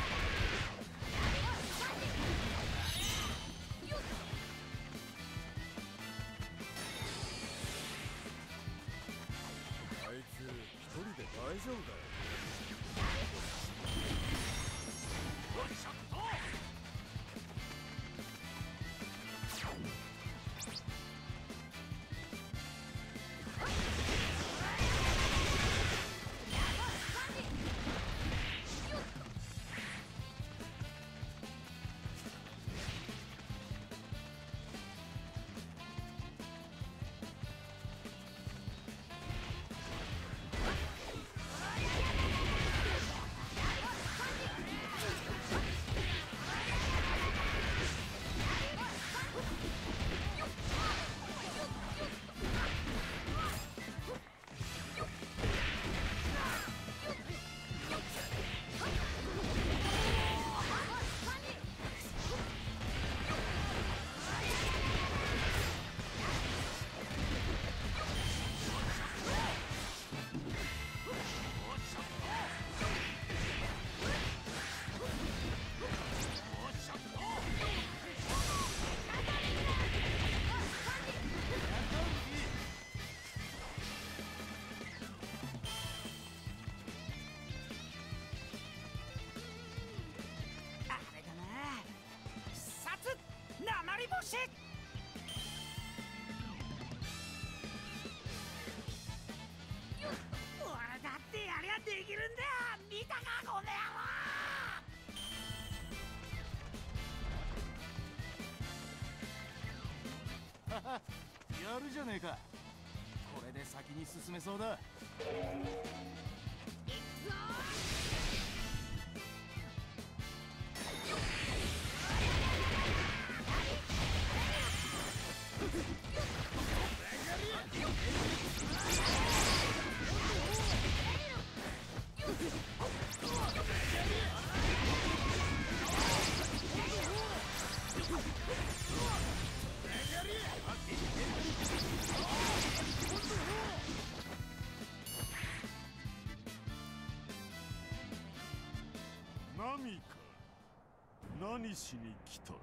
鉛星俺だってやりゃできるんだ見たかこの野郎やるじゃねえか。これで先に進めそうだ。何しに来た。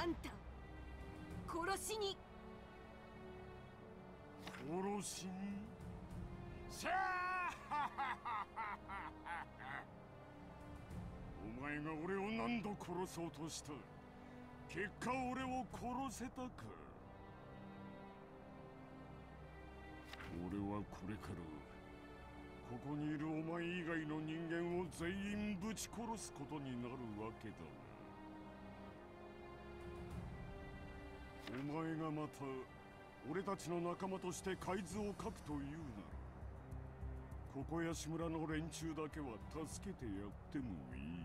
あんたを殺しに。殺しに？さあ！お前が俺を何度殺そうとした？結果俺を殺せたか？俺はこれからここにいるお前以外の人間を全員ぶち殺すことになるわけだお前がまた俺たちの仲間として海図を書くというならここやし村の連中だけは助けてやってもいい。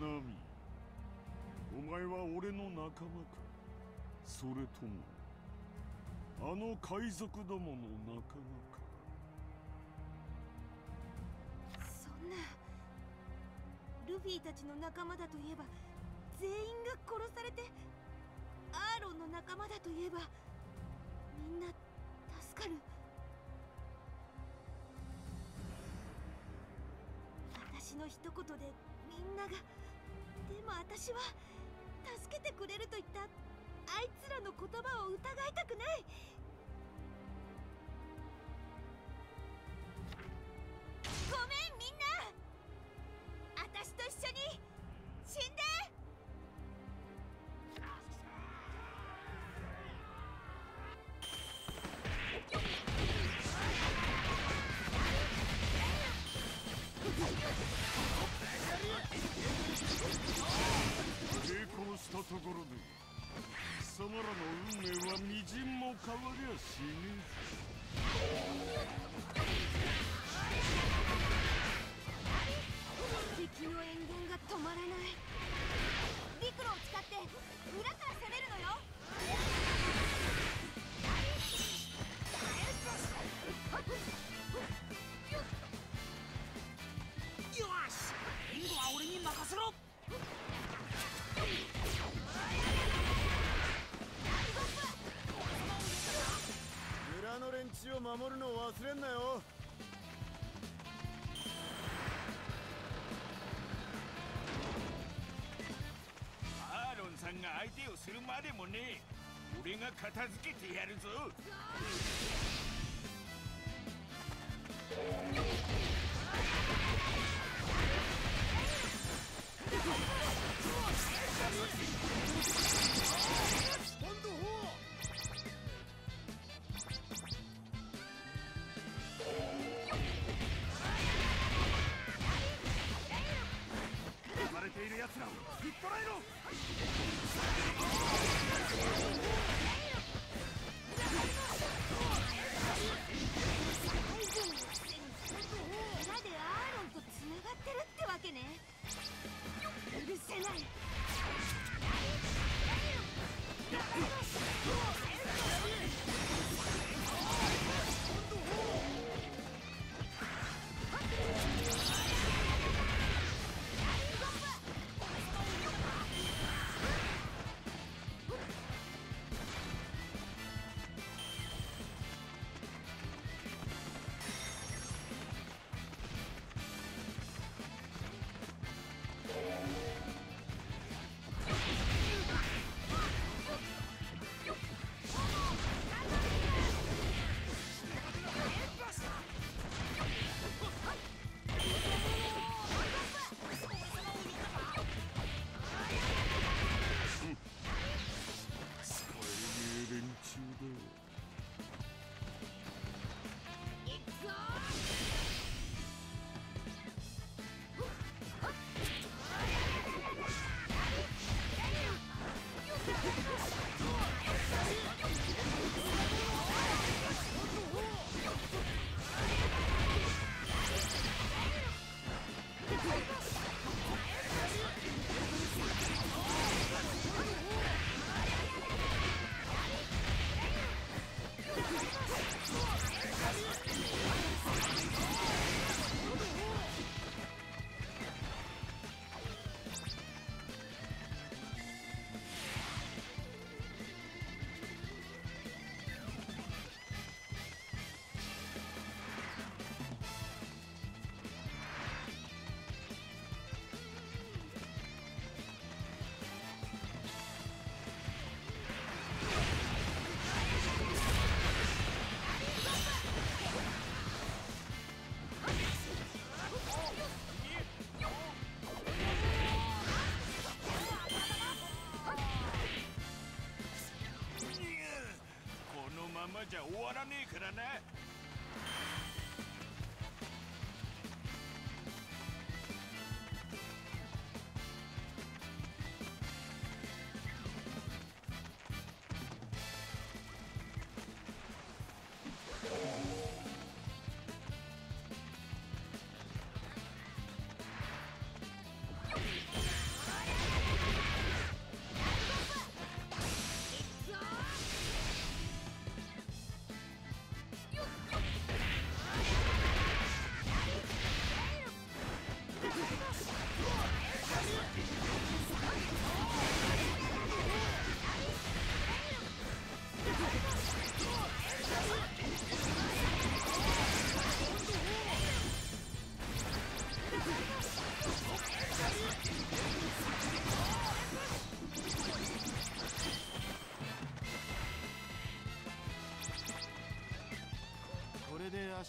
ナミお前は俺の仲間か。それともあの海賊どもの仲間か？そんなルフィたちの仲間だといえば全員が殺されてアーロンの仲間だといえばみんな助かる。私の一言でみんながでも私は助けてくれると言った。あいつらの言葉を疑いたくない。ごめん。変わりゃしねえ村の連中を守るのを忘れんなよ。アーロンさんが相手をするまでもね俺が片付けてやるぞ。じゃ終わら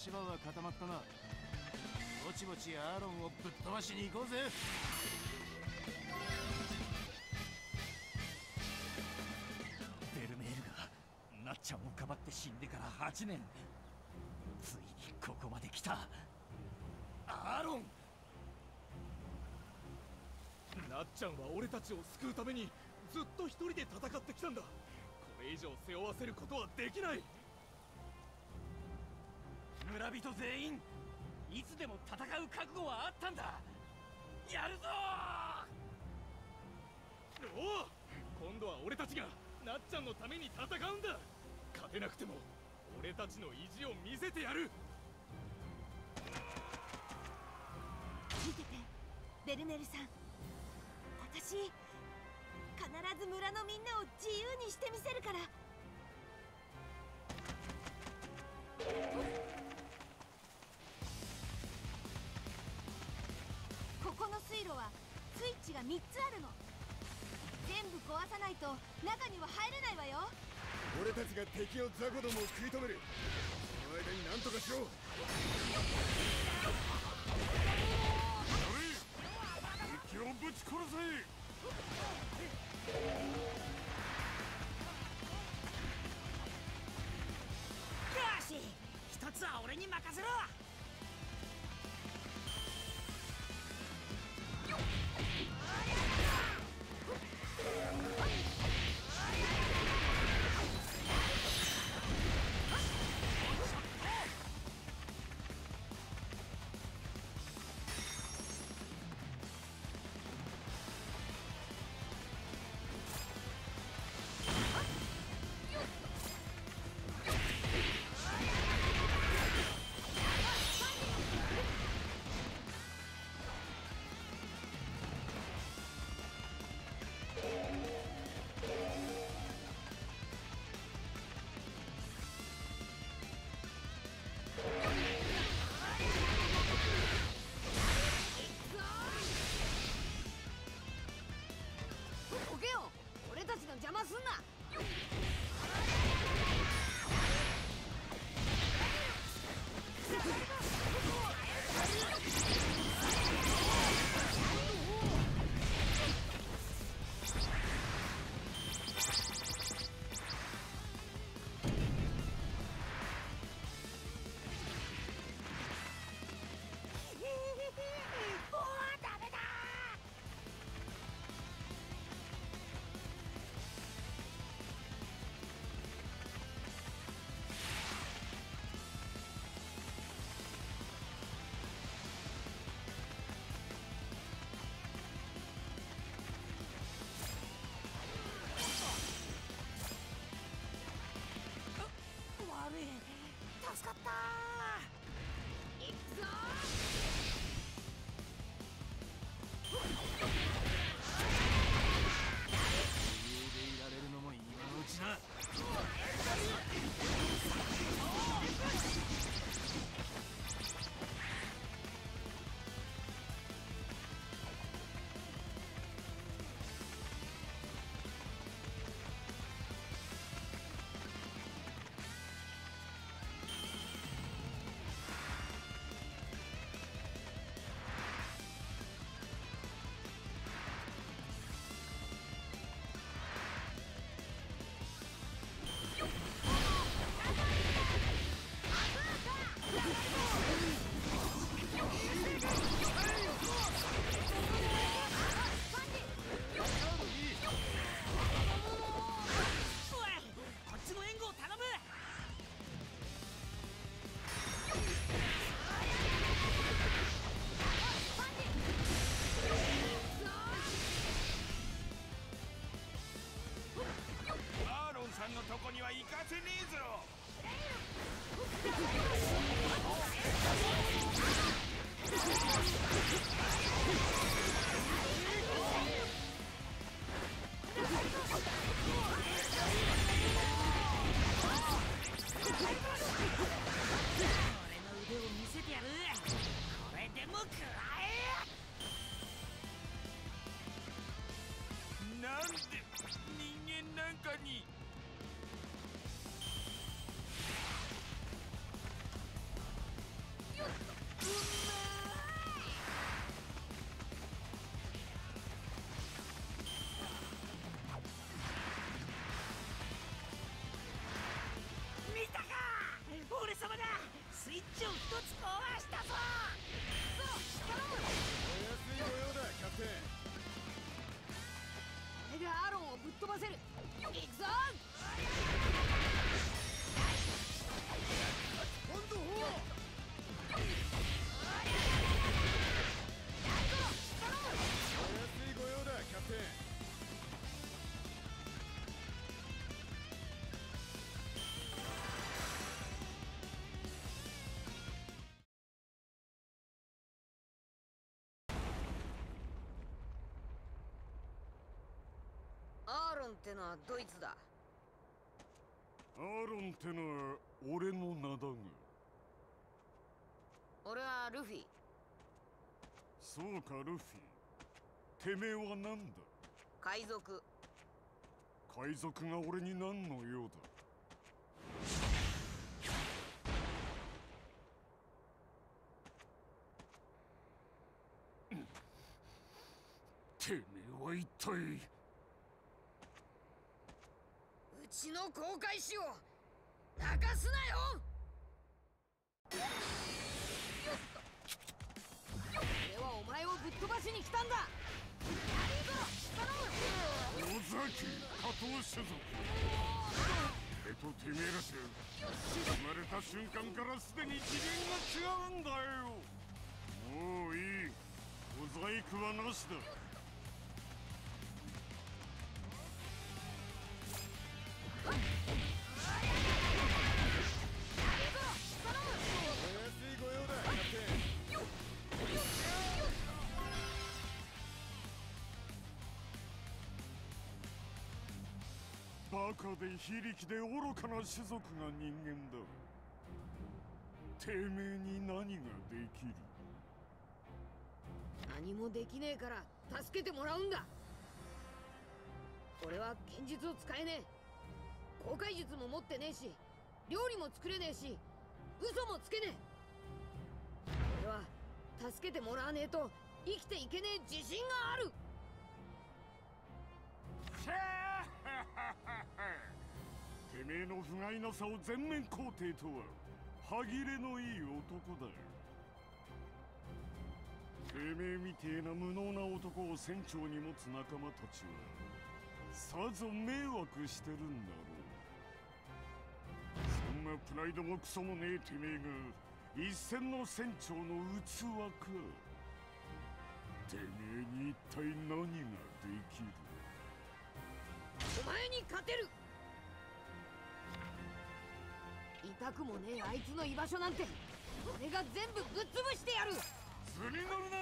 こちアーロンをぶっ飛ばしに行こうぜ。ベルメールがなっちゃんをかばって死んでから8年。ついにここまで来た。アーロン。なっちゃんは俺たちを救うためにずっと一人で戦ってきたんだ。これ以上背負わせることはできない。村人全員いつでも戦う覚悟はあったんだ。やるぞおお今度は俺たちがなっちゃんのために戦うんだ。勝てなくても俺たちの意地を見せてやる。見ててベルメルさん私必ず村のみんなを自由にしてみせるから雑魚どもを食い止める。その間に何とかしろ。助かったにンってのはドイツだ。アーロンってのは俺の名だが。俺はルフィ。そうかルフィ。てめえは何だ？海賊。海賊が俺に何の用だ？てめえは一体うちの航海士を泣かすなよ。俺はお前をぶっ飛ばしに来たんだ。やるぞ頼む尾崎加藤種族えとてめえらと生まれた瞬間からすでに次元が違うんだよ。もういい。小細工はなしだ。バカで非力で愚かな種族が人間だ。てめえに何ができる？何もできねえから助けてもらうんだ。俺は剣術を使えねえ。航海術も持ってねえし料理も作れねえし嘘もつけねえ。俺は助けてもらわねえと生きていけねえ自信があるてめえの不甲斐なさを全面肯定とは歯切れのいい男だてめえみてえな無能な男を船長に持つ仲間たちはさぞ迷惑してるんだろう。そんなプライドもクソもねえてめえが一戦の船長の器か。てめえに一体何ができる？お前に勝てる！痛くもねえあいつの居場所なんて俺が全部ぶっ潰してやる。図に乗るな。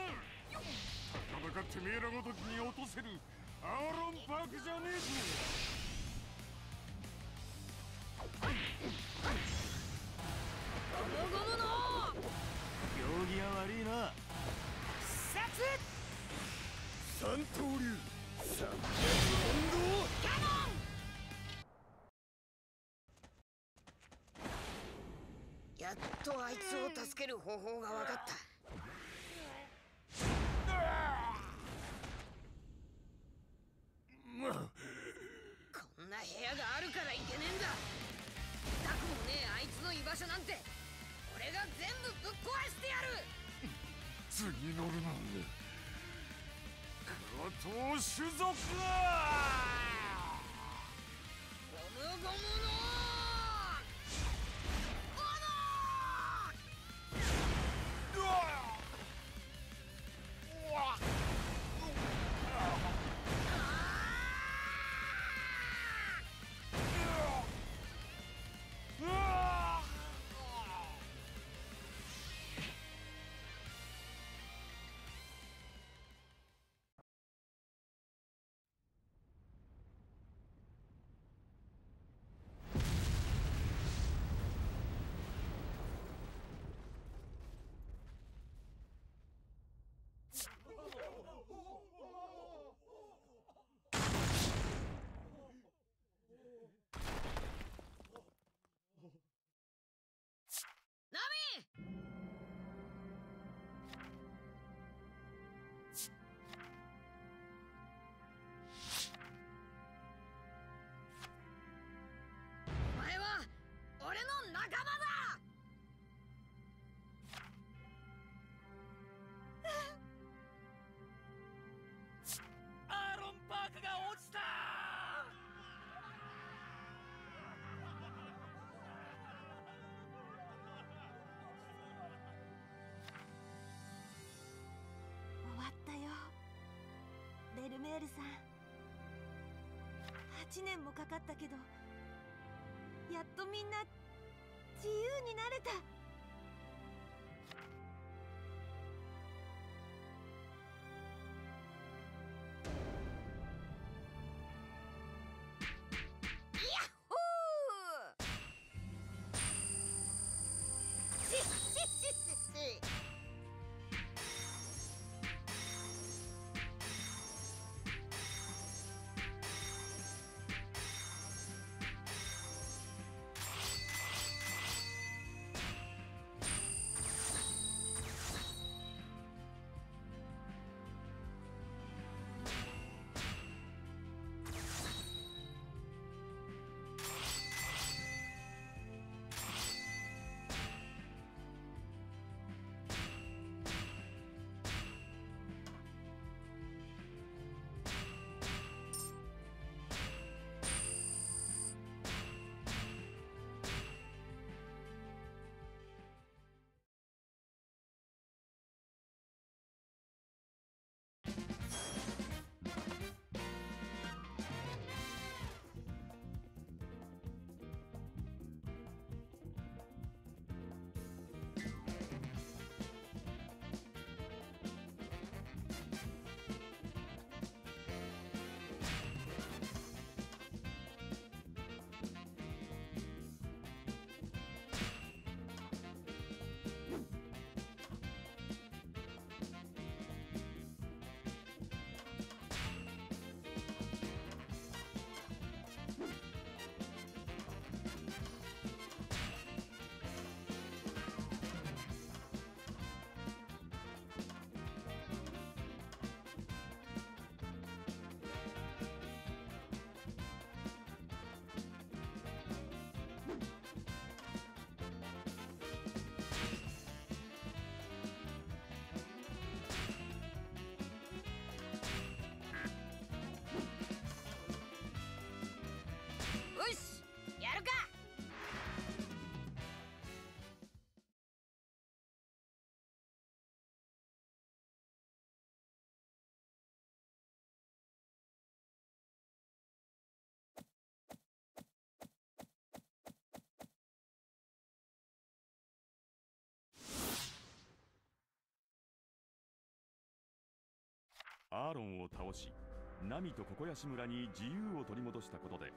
たかだかてめえらごときに落とせる。アーロンパークじゃねえぞ。ゴムの行儀が悪いな。三刀流。三百やっとあいつを助ける方法が分かった。こんな部屋があるからいけねえんだ。痛くもねえあいつの居場所なんて俺が全部ぶっ壊してやる。図に乗るなんだ加藤種族ゴムゴムのルメールさん。8年もかかったけどやっとみんな自由になれた。アーロンを倒しナミとココヤシ村に自由を取り戻したことで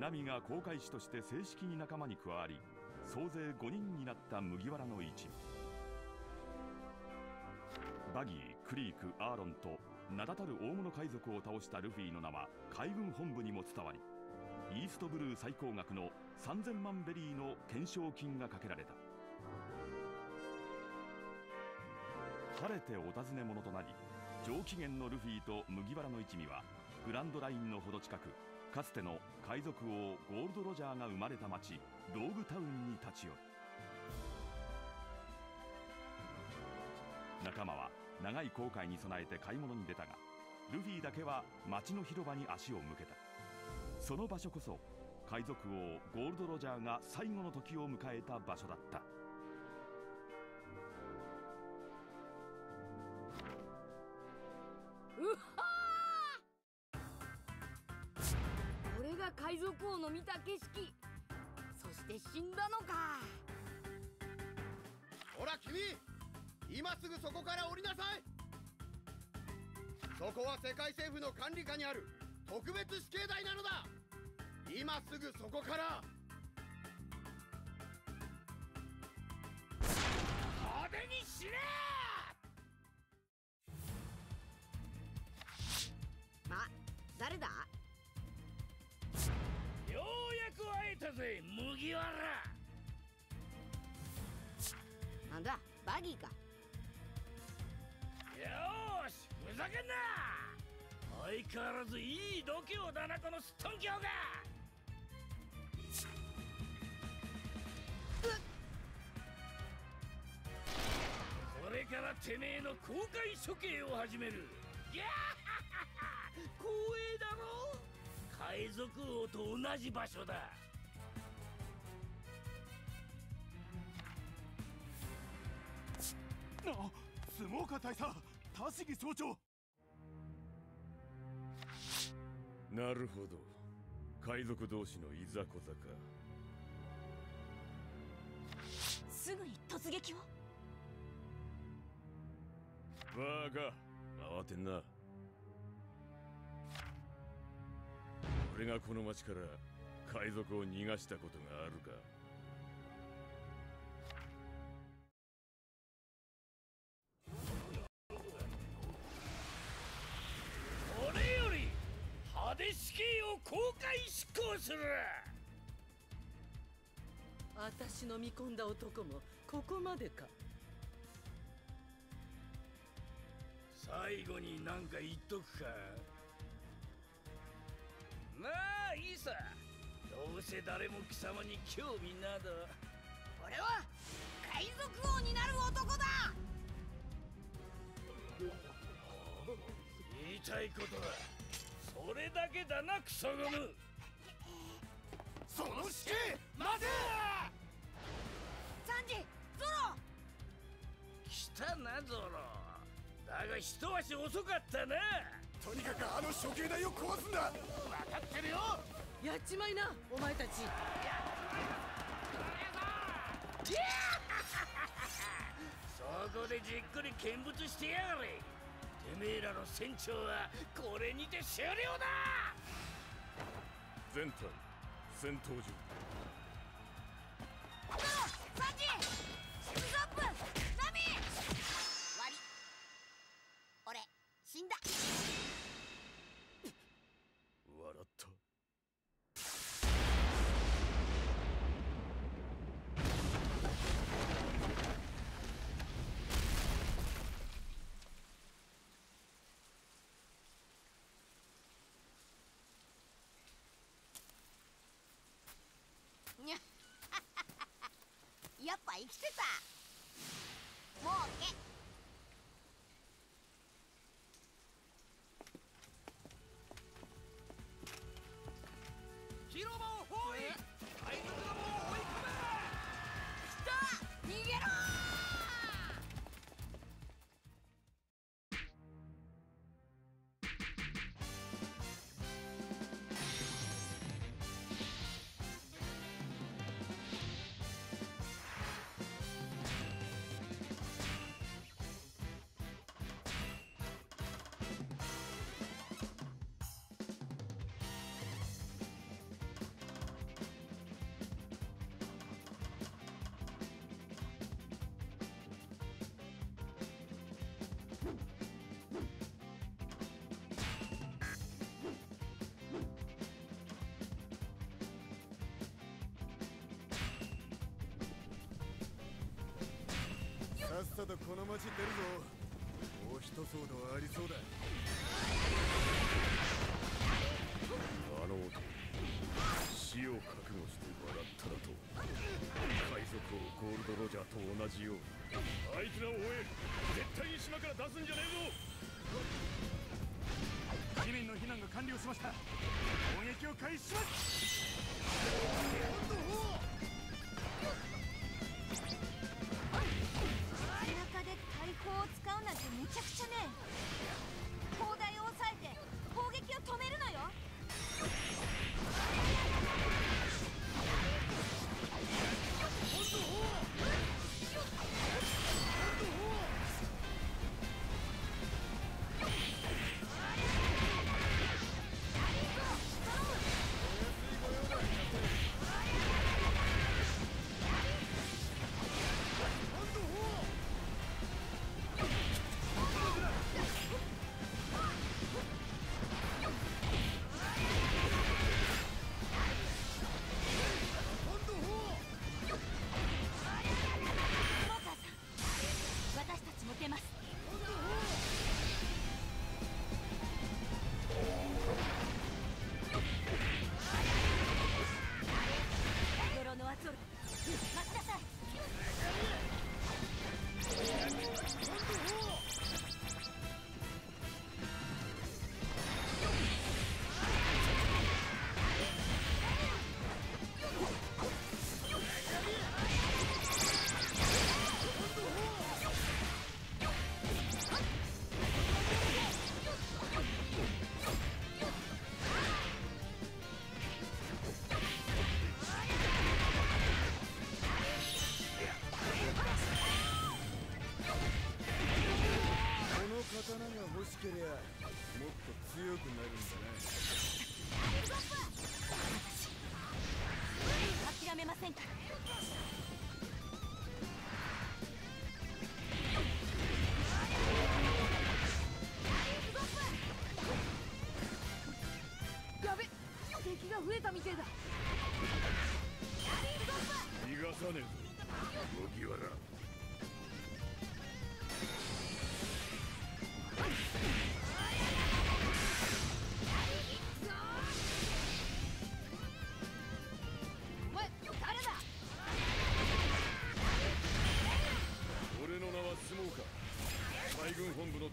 ナミが航海士として正式に仲間に加わり総勢5人になった麦わらの一味。バギークリークアーロンと名だたる大物海賊を倒したルフィの名は海軍本部にも伝わりイーストブルー最高額の3000万ベリーの懸賞金がかけられた。晴れてお尋ね者となり上機嫌のルフィと麦わらの一味はグランドラインのほど近くかつての海賊王ゴールド・ロジャーが生まれた町ローグタウンに立ち寄る。仲間は長い航海に備えて買い物に出たがルフィだけは町の広場に足を向けた。その場所こそ海賊王ゴールド・ロジャーが最後の時を迎えた場所だった。の見た景色。そして死んだのか。ほら君今すぐそこから降りなさい。そこは世界政府の管理下にある特別死刑台なのだ。今すぐそこから。派手に死ね！麦わらな。んだ？バギーか。よーしふざけんな。相変わらずいい度胸だなこのすっとんきょうが。これからてめえの公開処刑を始める。ギャー！光栄だろ海賊王と同じ場所だ相撲家大佐田杉総長。なるほど。海賊同士のいざこざか。すぐに突撃を。バカ慌てんな。俺がこの町から海賊を逃がしたことがあるかを公開執行する。私の見込んだ男もここまでか。最後に何か言っとくか。まあいいさ。どうせ誰も貴様に興味など。俺は海賊王になる男だ。言いたいことはそれだけだなクソゴム。その死刑待てサンジゾロ！来たなゾロ。だが一足遅かったな。とにかくあの処刑台を壊すんだ！分かってるよ。やっちまいなお前たち。そこでじっくり見物してやがれてめえらの船長はこれにて終了だ。全隊戦闘中。ゾロサンジシムザップナミ終わり俺死んだ笑ったにゃやっぱ生きてた。もうけだこの町出るぞ。もう一騒動ありそうだ。あの男死を覚悟して笑っただと海賊王ゴールド・ロジャーと同じように。あいつらを追え。絶対に島から出すんじゃねえぞ。市民の避難が完了しました。攻撃を開始します。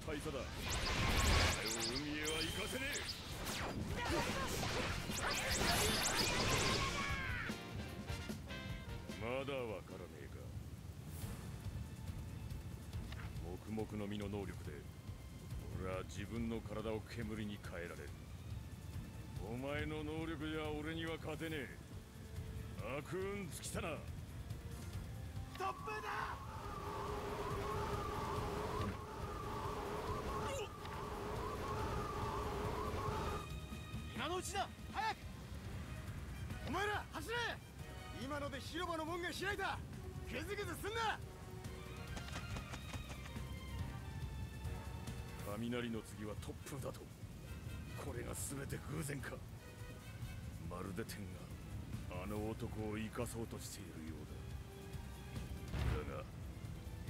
大佐だ。海へは行かせねえ。まだわからねえか。黙々の身の能力で俺は自分の体を煙に変えられる。お前の能力じゃ俺には勝てねえ。悪運尽きたな。ちだ早くお前ら走れ今ので広場の門が開いたグズグズすんな雷の次は突風だと。これが全て偶然か。まるで天があの男を生かそうとしているようだ。だ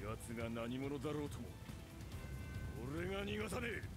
が奴が何者だろうとも俺が逃がさねえ。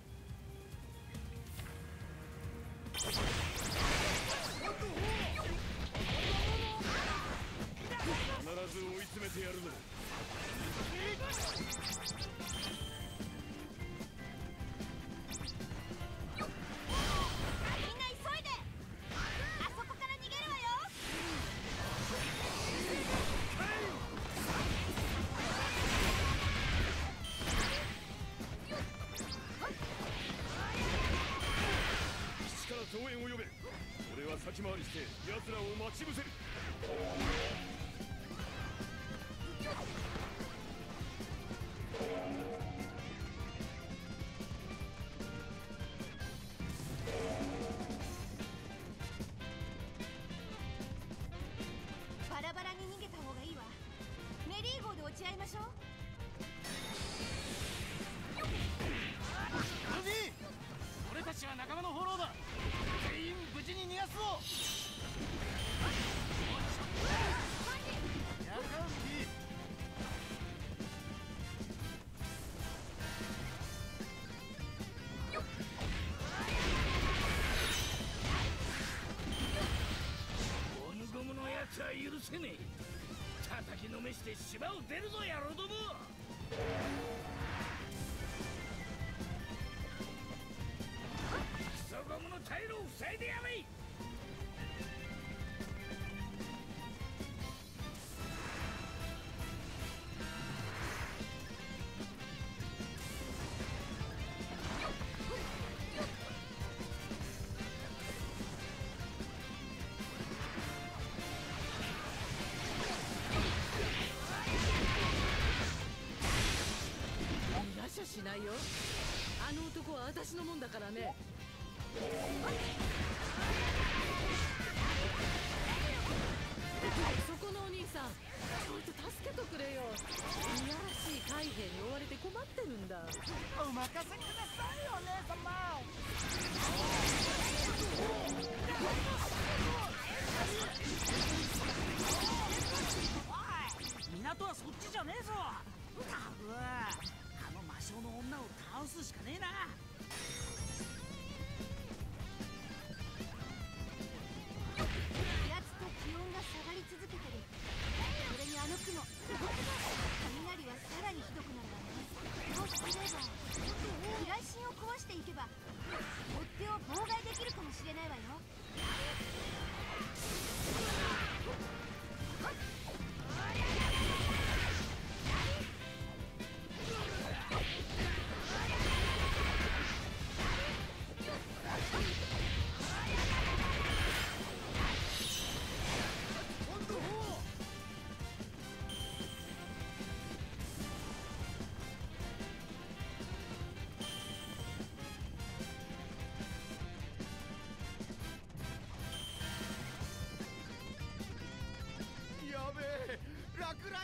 俺は先回りして奴らを待ち伏せる。バラバラに逃げた方がいいわ。メリー号で落ち合いましょう。めして島を出るぞ野郎ども私のもんだからね。そこのお兄さんちょいと助けとくれよ。いやらしい海兵に追われて困ってるんだ。お任せくださいお姉様。おい。港はそっ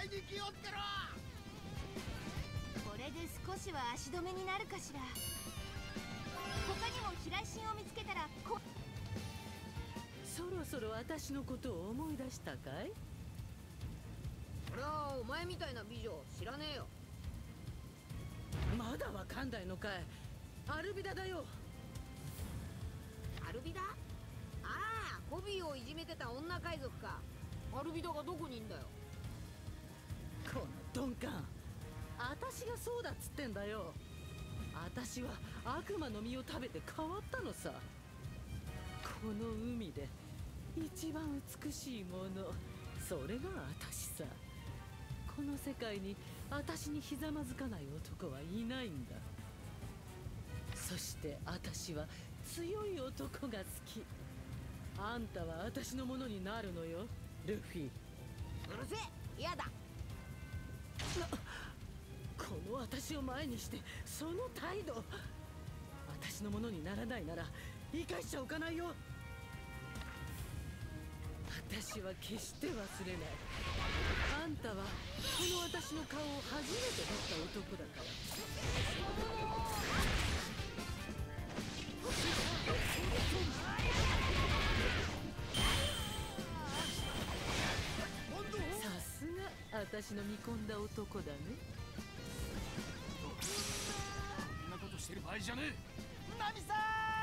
に気をつけろ。これで少しは足止めになるかしら。他にも飛来心を見つけたらこそろそろ私のことを思い出したかい？俺はお前みたいな美女知らねえよ。まだわかんないのかい？アルビダだよ。アルビダ？ああコビーをいじめてた女海賊か。アルビダがどこにいんだよ？鈍感。私がそうだっつってんだよ。私は悪魔の実を食べて変わったのさ。この海で一番美しいもの。それが私さ。この世界に私にひざまずかない男はいないんだ。そして私は強い男が好き。あんたは私のものになるのよルフィ。うるせえ。嫌だ。この私を前にしてその態度私のものにならないなら言い返しちゃおかないよ。私は決して忘れない。あんたはこの私の顔を初めて見た男だから。私の見込んだ男だね。そんなことしてる場合じゃねえ。ナミさん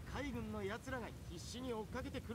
海軍の奴らが必死に追っかけてく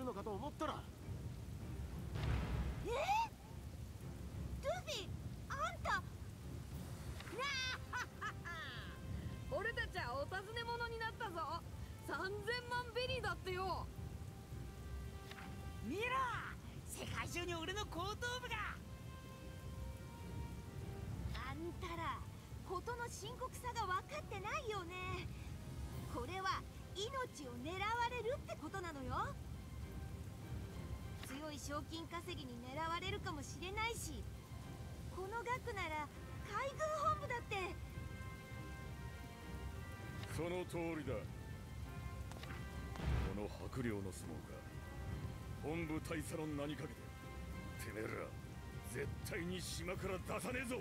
賞金稼ぎに狙われるかもしれないしこの額なら海軍本部だって。その通りだ。この白陵の相撲か。本部大佐の名にかけててめえら絶対に島から出さねえぞ。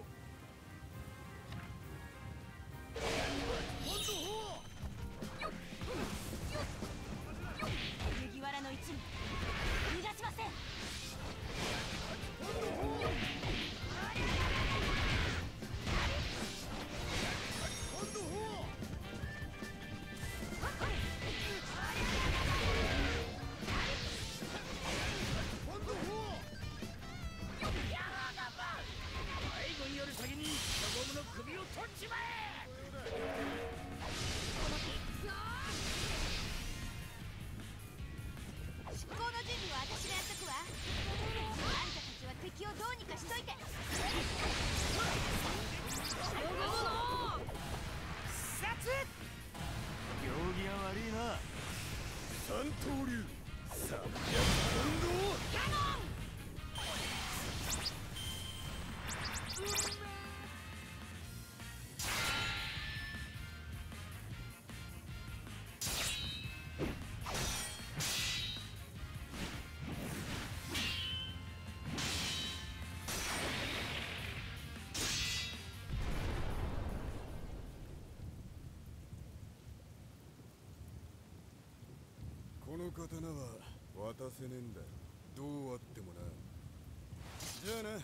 渡せねえんだどうあってもな。じゃあな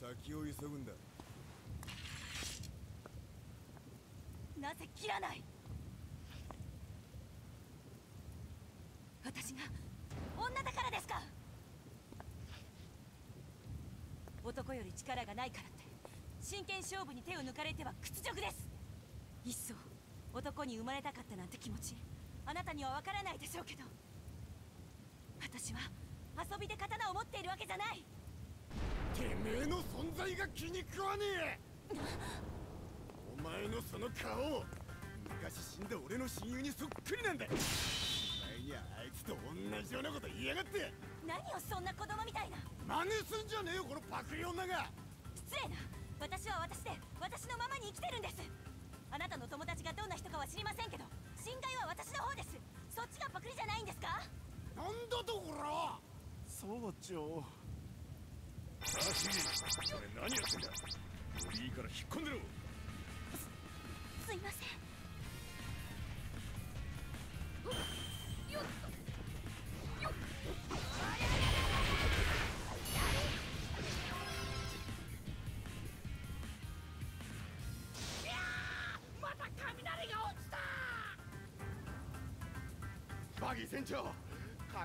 先を急ぐんだ。なぜ切らない？私が女だからですか？男より力がないからって真剣勝負に手を抜かれては屈辱です。いっそ男に生まれたかったなんて気持ちあなたにはわからないでしょうけど。私は遊びで刀を持っているわけじゃない。てめえの存在が気に食わねえ。お前のその顔昔死んだ俺の親友にそっくりなんだお前にはあいつと同じようなこと言いやがって。何をそんな子供みたいな。真似すんじゃねえよこのパクリ女が。失礼な。私は私で私のままに生きてるんです。あなたの友達がどんな人かは知りませんけど侵害は私だとこら。総長足お前何やってんだ。もういいから引っ込んでろ。すいません。また雷が落ちた。バギー船長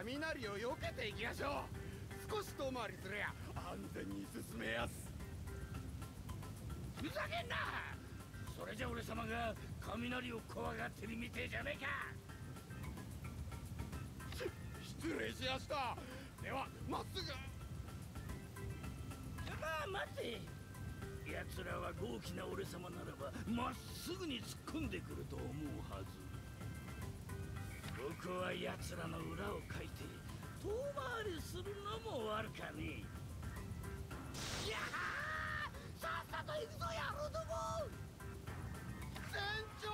雷を避けていきましょう。少し遠回りすりゃ安全に進めやす。ふざけんな！それじゃ俺様が雷を怖がってるみてえじゃねえか！失礼しやした。ではまっすぐ。まあ待て。奴らは豪気な俺様ならばまっすぐに突っ込んでくると思うはず僕は奴らの裏をかいて遠回りするのも悪かね。えいやーさっさと行くぞ野郎ども船長！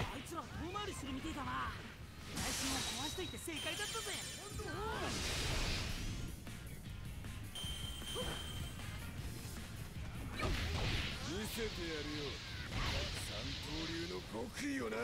あいつら遠回りするみてえだな。内心を壊しといて正解だったぜ。せてやるよ。三刀流の極意をな。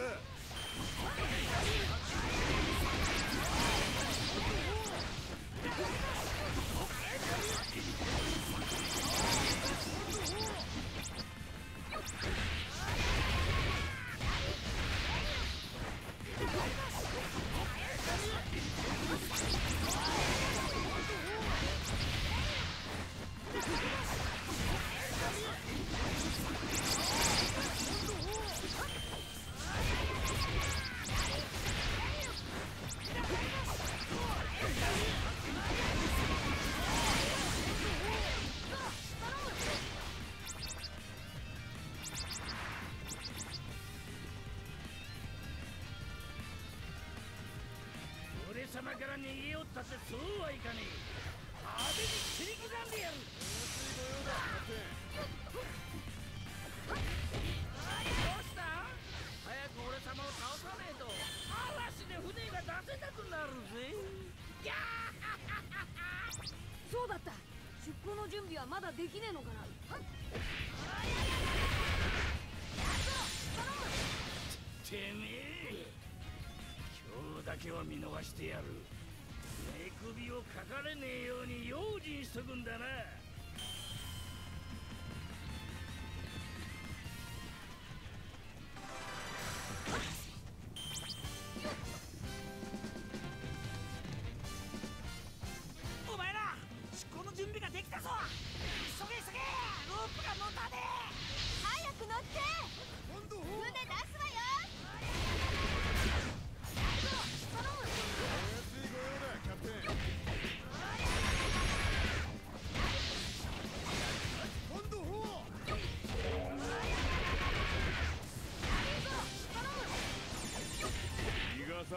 そうはいかねえ。急ぐんだな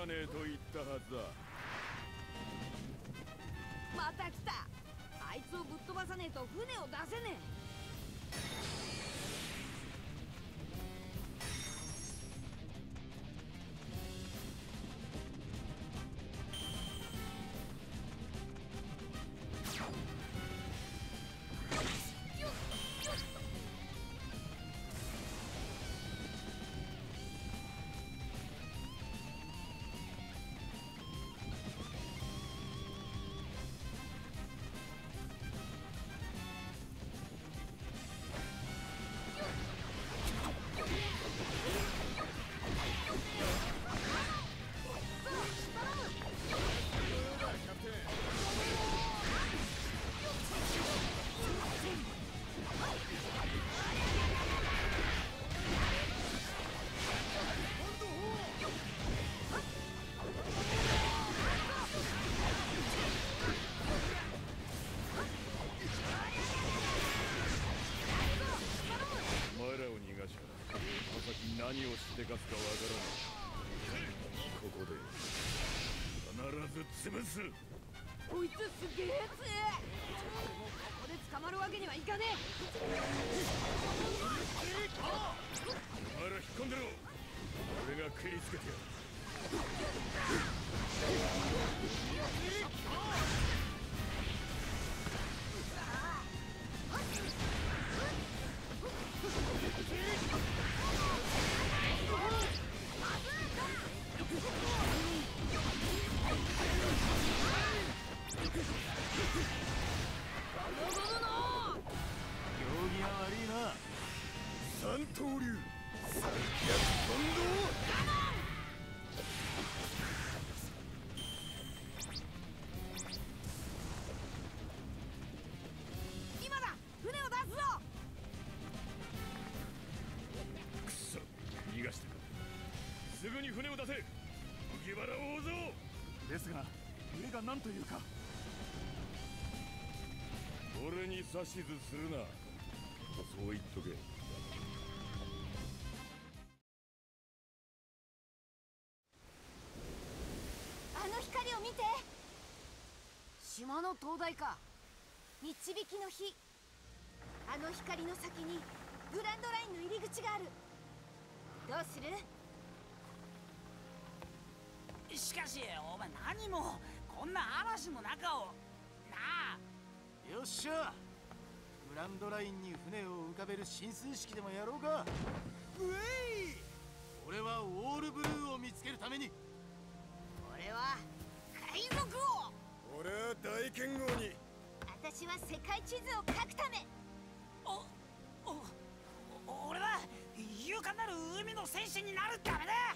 ねえといず潰す。こいつすげええもうここで捕まるわけにはいかねえ。お前ら引っ込んでろ。俺が食いつけてやる。何というか。俺に指図するな。そう言っとけ。島の灯台か。導きの日あの光の先にグランドラインの入り口がある。どうする？しかしお前何も。そんな嵐の中を。なあ。よっしゃ。グランドラインに船を浮かべる浸水式でもやろうか。うえい。俺はウォールブルーを見つけるために。俺は海賊王。俺は大剣豪に。私は世界地図を描くため。おお俺は勇敢なる海の戦士になるためだ。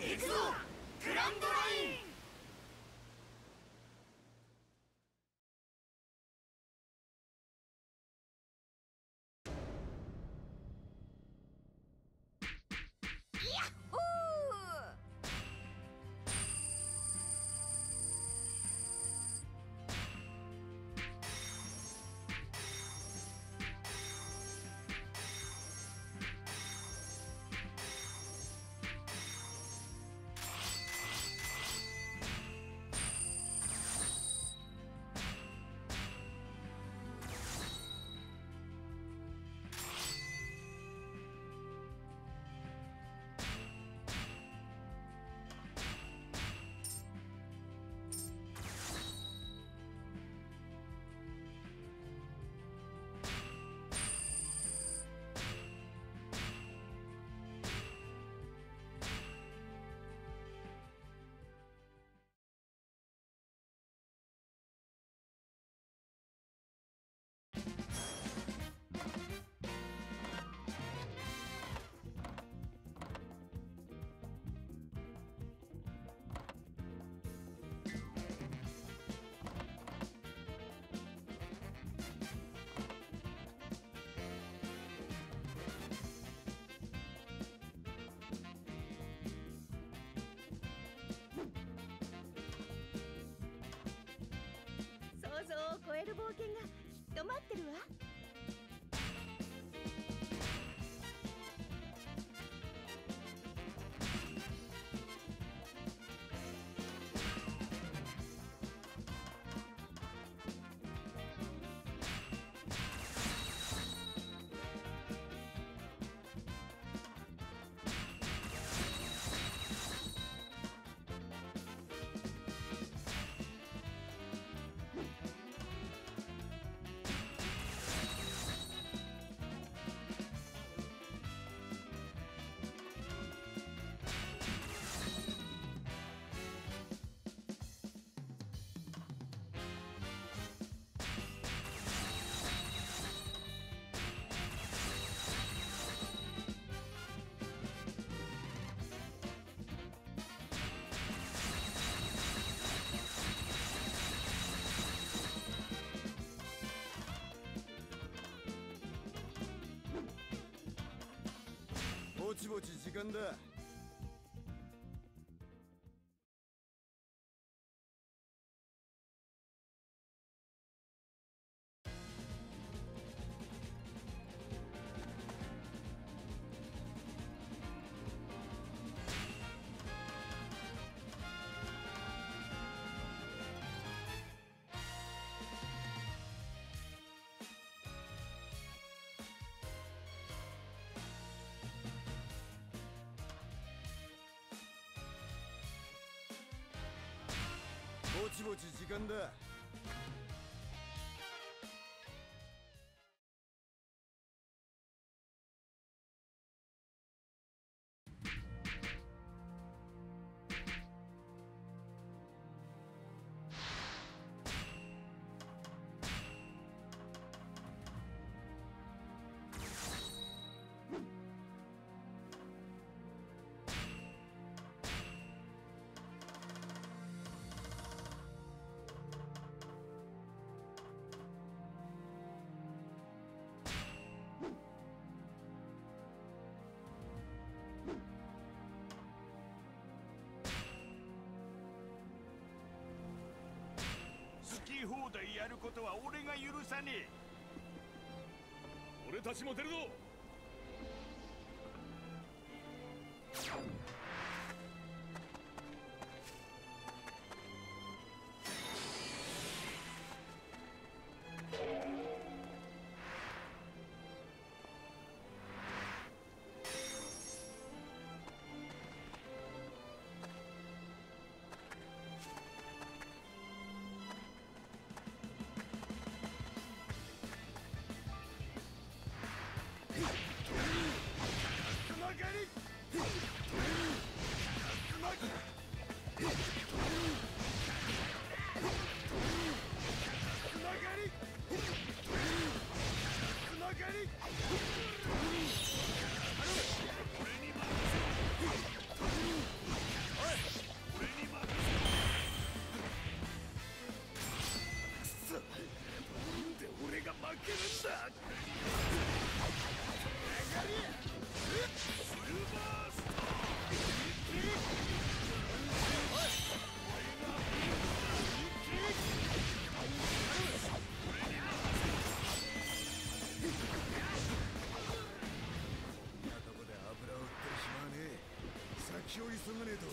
行くぞ。グランドラる冒険がきっと待ってるわ。ぼちぼち時ぼちぼち時間だ。き放題やることは俺が許さねえ。俺たちも出るぞ。気を急がねえと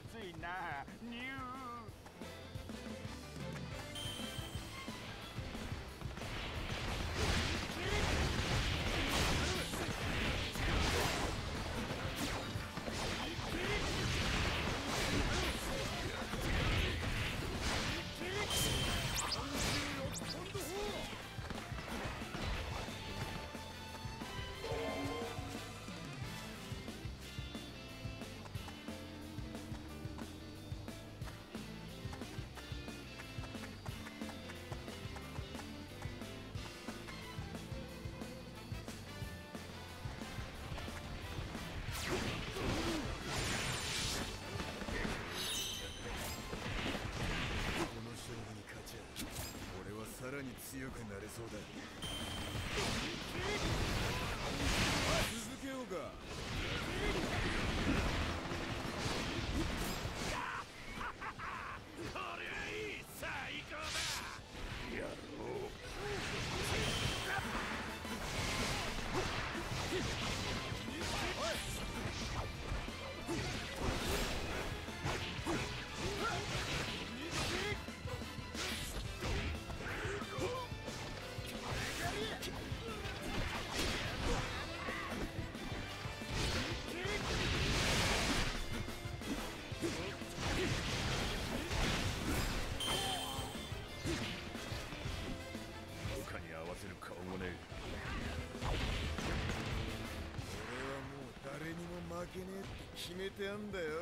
最难。この勝負に勝ちゃ俺はさらに強くなれそうだ。決めてあんだよ。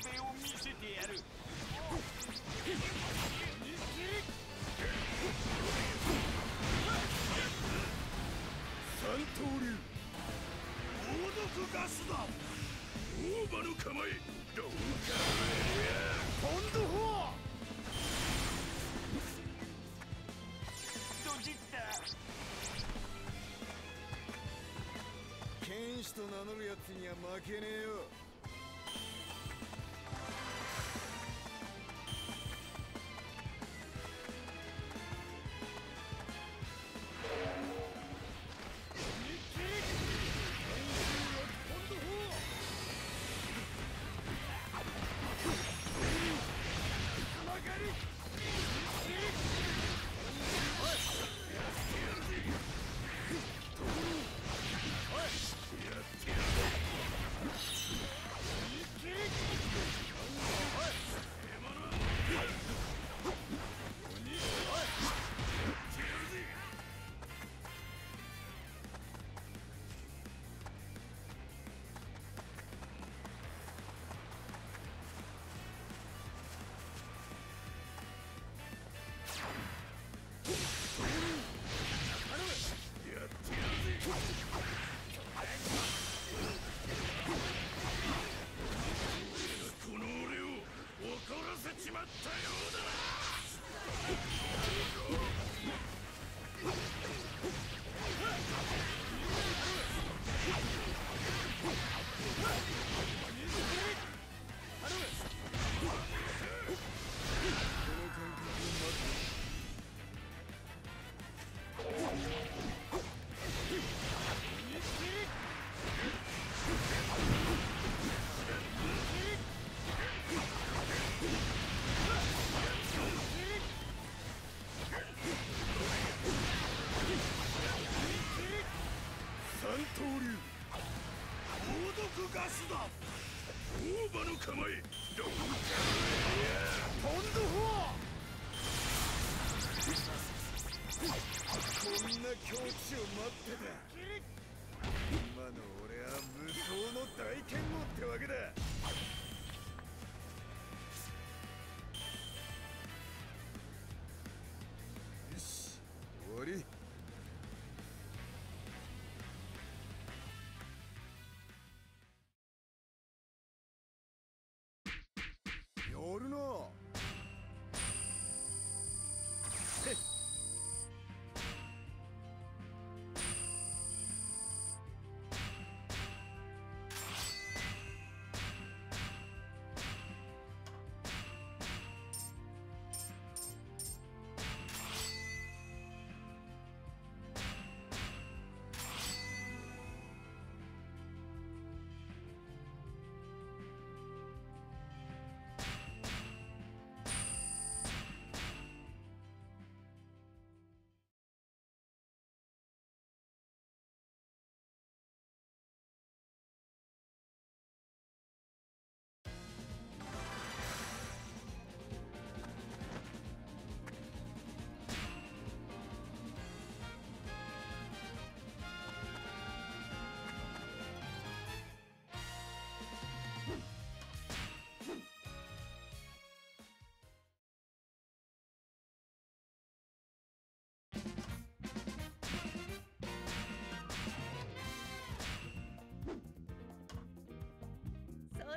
壁を見せてやる三刀流猛毒ガスだ大場の構えどうかポンドフォードジッタ剣士と名乗るやつには負けねえよ。しまったよ。境地を待ってた。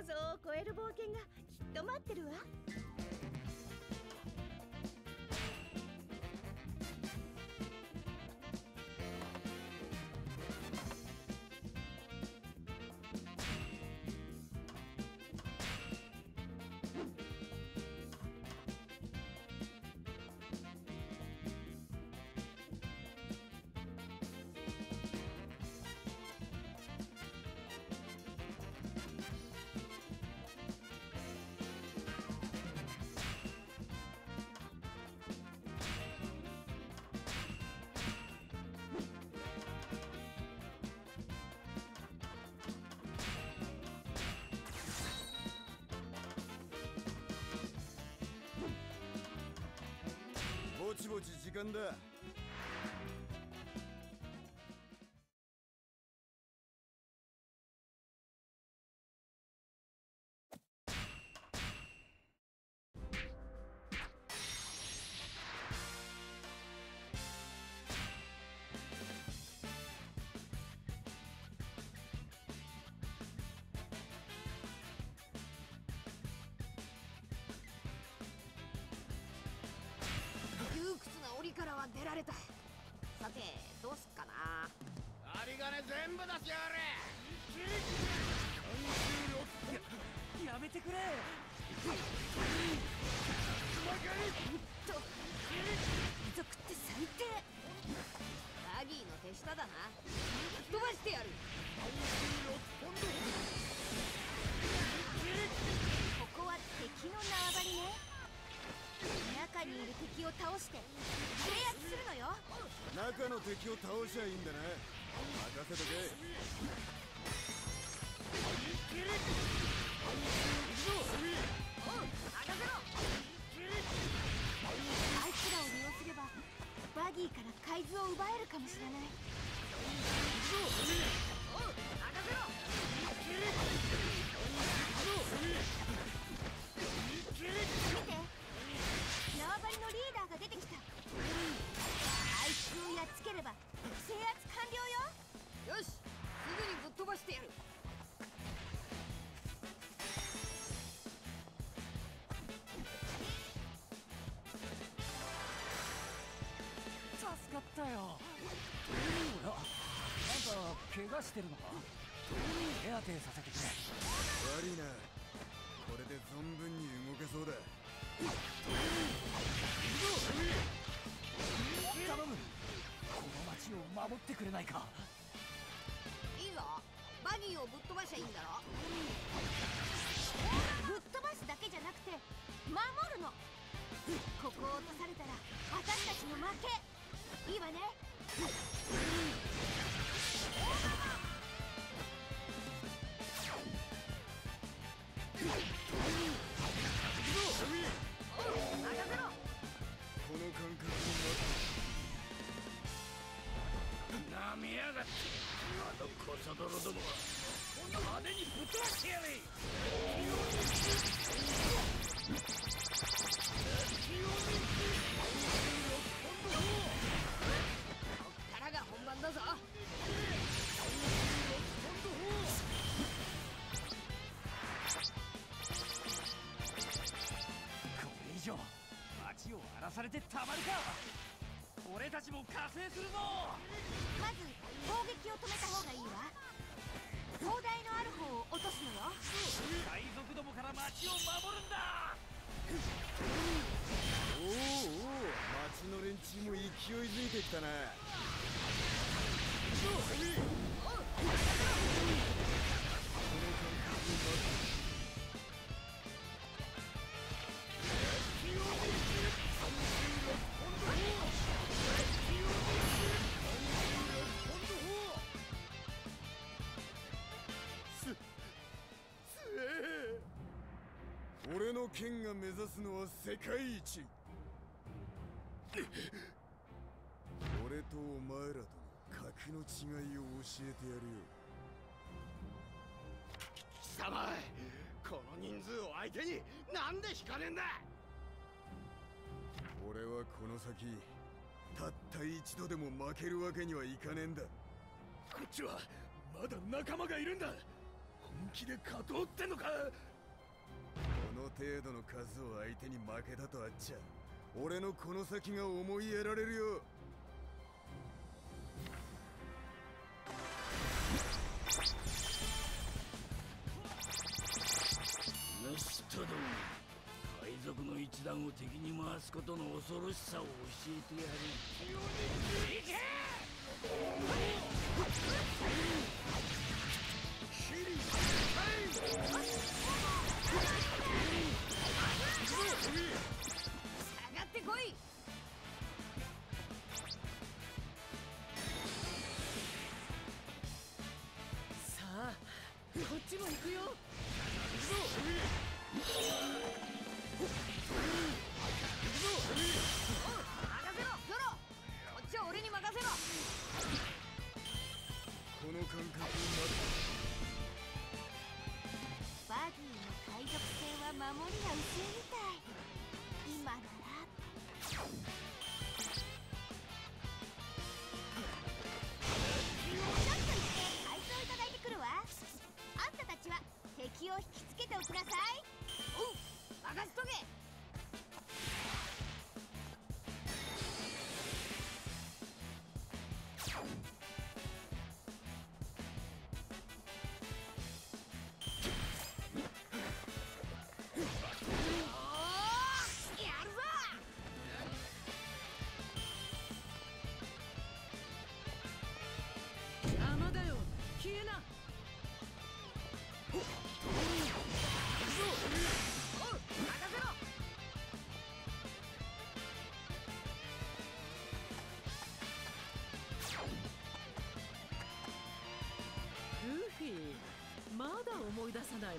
想像を超える冒険がきっと待ってるわ。ぼちぼち時間だ。檻からは出られたさてどうすっかな。有り金全部出しやがれ。やめてくれ。と貴族って最低。バギーの手下だな。吹っ飛ばしてやる。ここは敵の縄張りね。中にいる敵を倒して制圧するのよ。中の敵を倒しゃいいんだな。任せとけ。あいつらを利用すればバギーから海図を奪えるかもしれないしてるのか？手当てさせてくれ。悪いな。これで存分に動けそうだ。頼む。この町を守ってくれないか？いいぞバギーをぶっ飛ばしゃいいんだろ？されてたまるか。俺たちも加勢するぞ。まず攻撃を止めた方がいいわ。砲台のある方を落とすのよ。海賊どもから町を守るんだ。おおおお町の連中も勢いづいてきたな。す指すのは世界一。俺とお前らとの格の違いを教えてやるよ。貴様この人数を相手になんで引かねえんだ。俺はこの先たった一度でも負けるわけにはいかねえんだ。こっちはまだ仲間がいるんだ。本気で勝とうってんのかこの程度の数を相手に負けたとあっちゃ俺のこの先が思いやられるよ。ヌストども海賊の一団を敵に回すことの恐ろしさを教えてやる行け下バギーの海賊船は守りが薄いきつけておきなさい。おう任せとけ。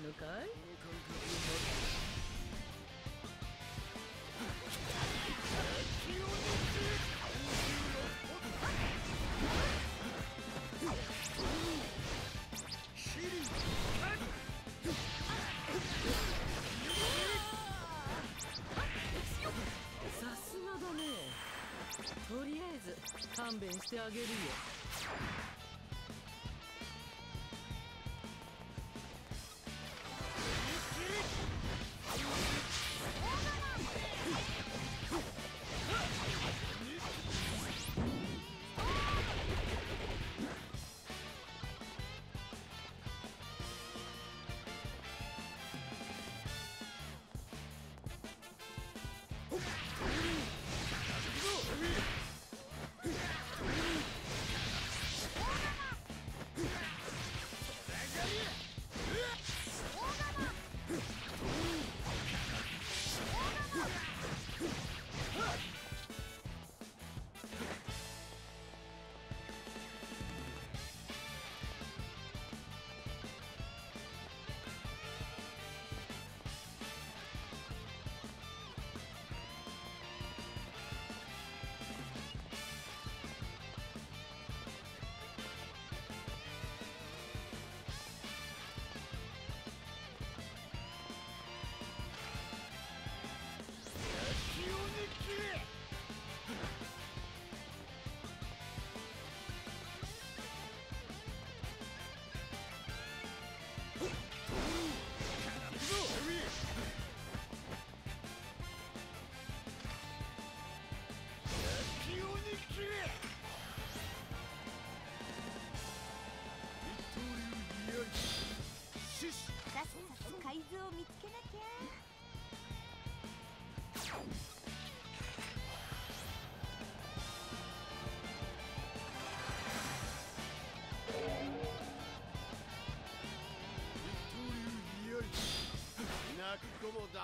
のかい？さすがだね。とりあえず勘弁してあげるよ。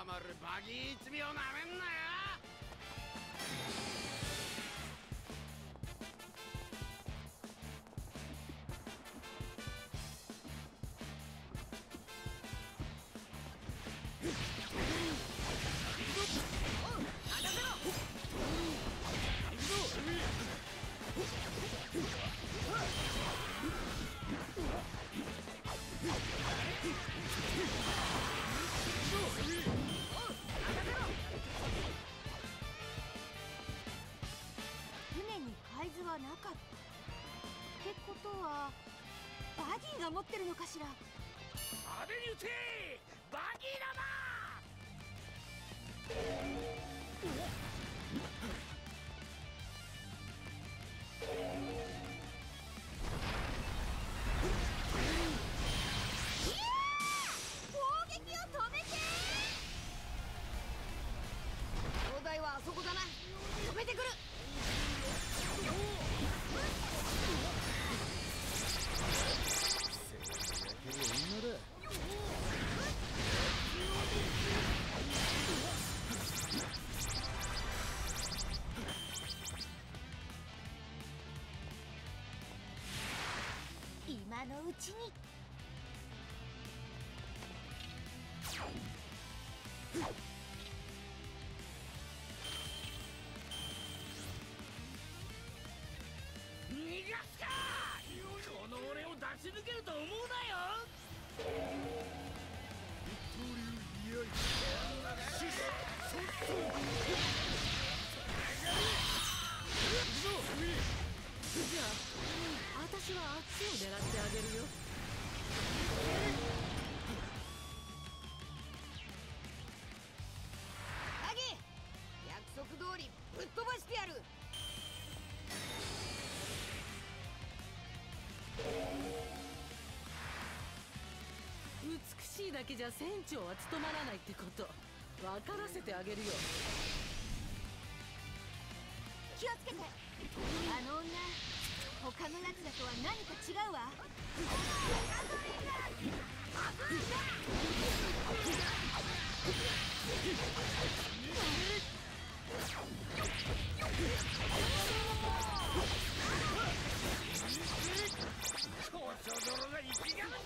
黙るバギー一味をなめがってるのちにだけじゃ船長は務まらないってこと。分からせてあげるよ。気をつけて。あの女他のやつらとは何か違うわ。校長殿が生きがる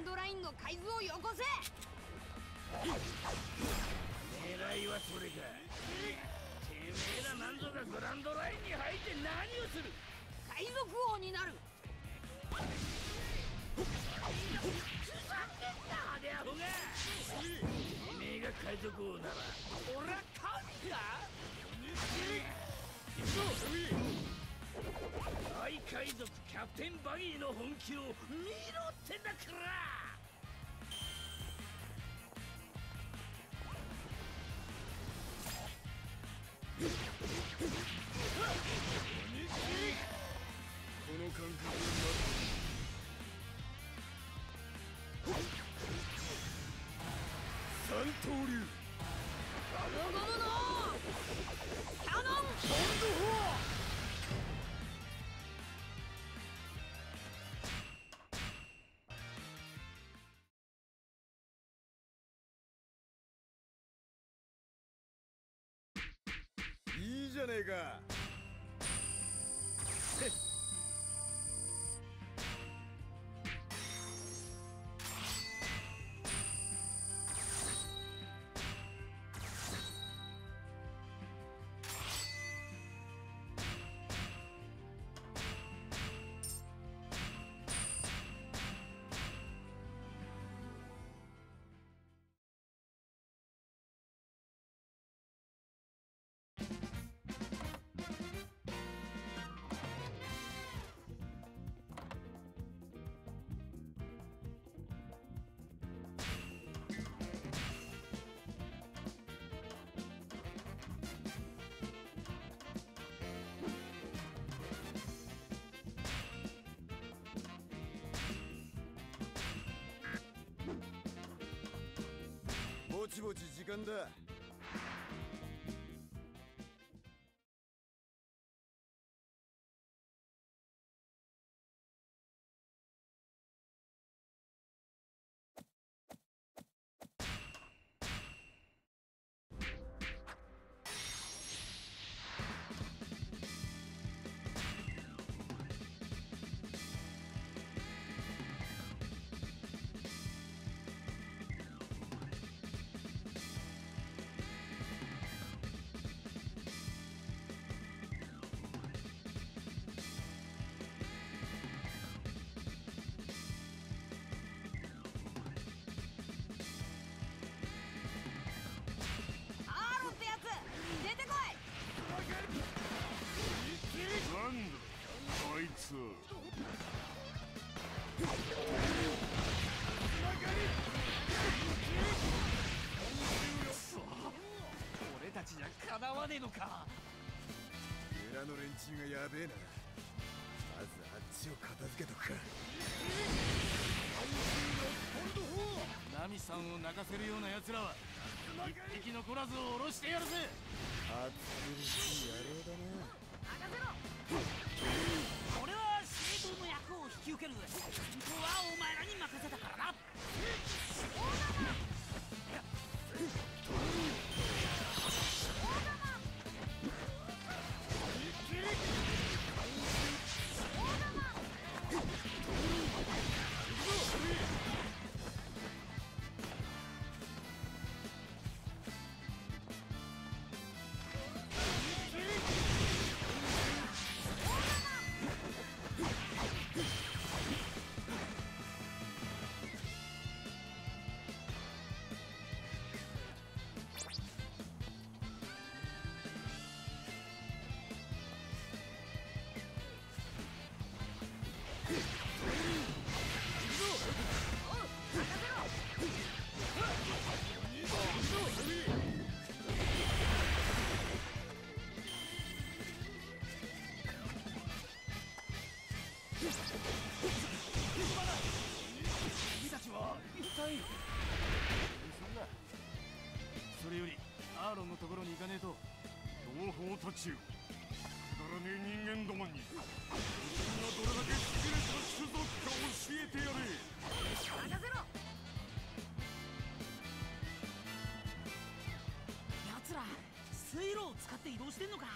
ンドラインの海図をよこせ。狙いはそれか。てめえらなんぞがグランドラインに入って何をする。海賊王になる。ふざけんな派手アホが。てめえが海賊王なら。俺は神か？海賊キャプテンバギーの本気を見ろってんだから。この感覚になって。三刀流じゃねえかぼちぼち時間だ。中がやべえな。まずあっちを片付けとくか。ナミさんを泣かせるような奴らは一匹残らずを下ろしてやるぜ。暑苦しい野郎だな。俺は司令塔の役を引き受けるたちよくだらねえ人間どもに自分がどれだけ優れた種族か教えてやれ。任せろ。奴ら水路を使って移動してんのか。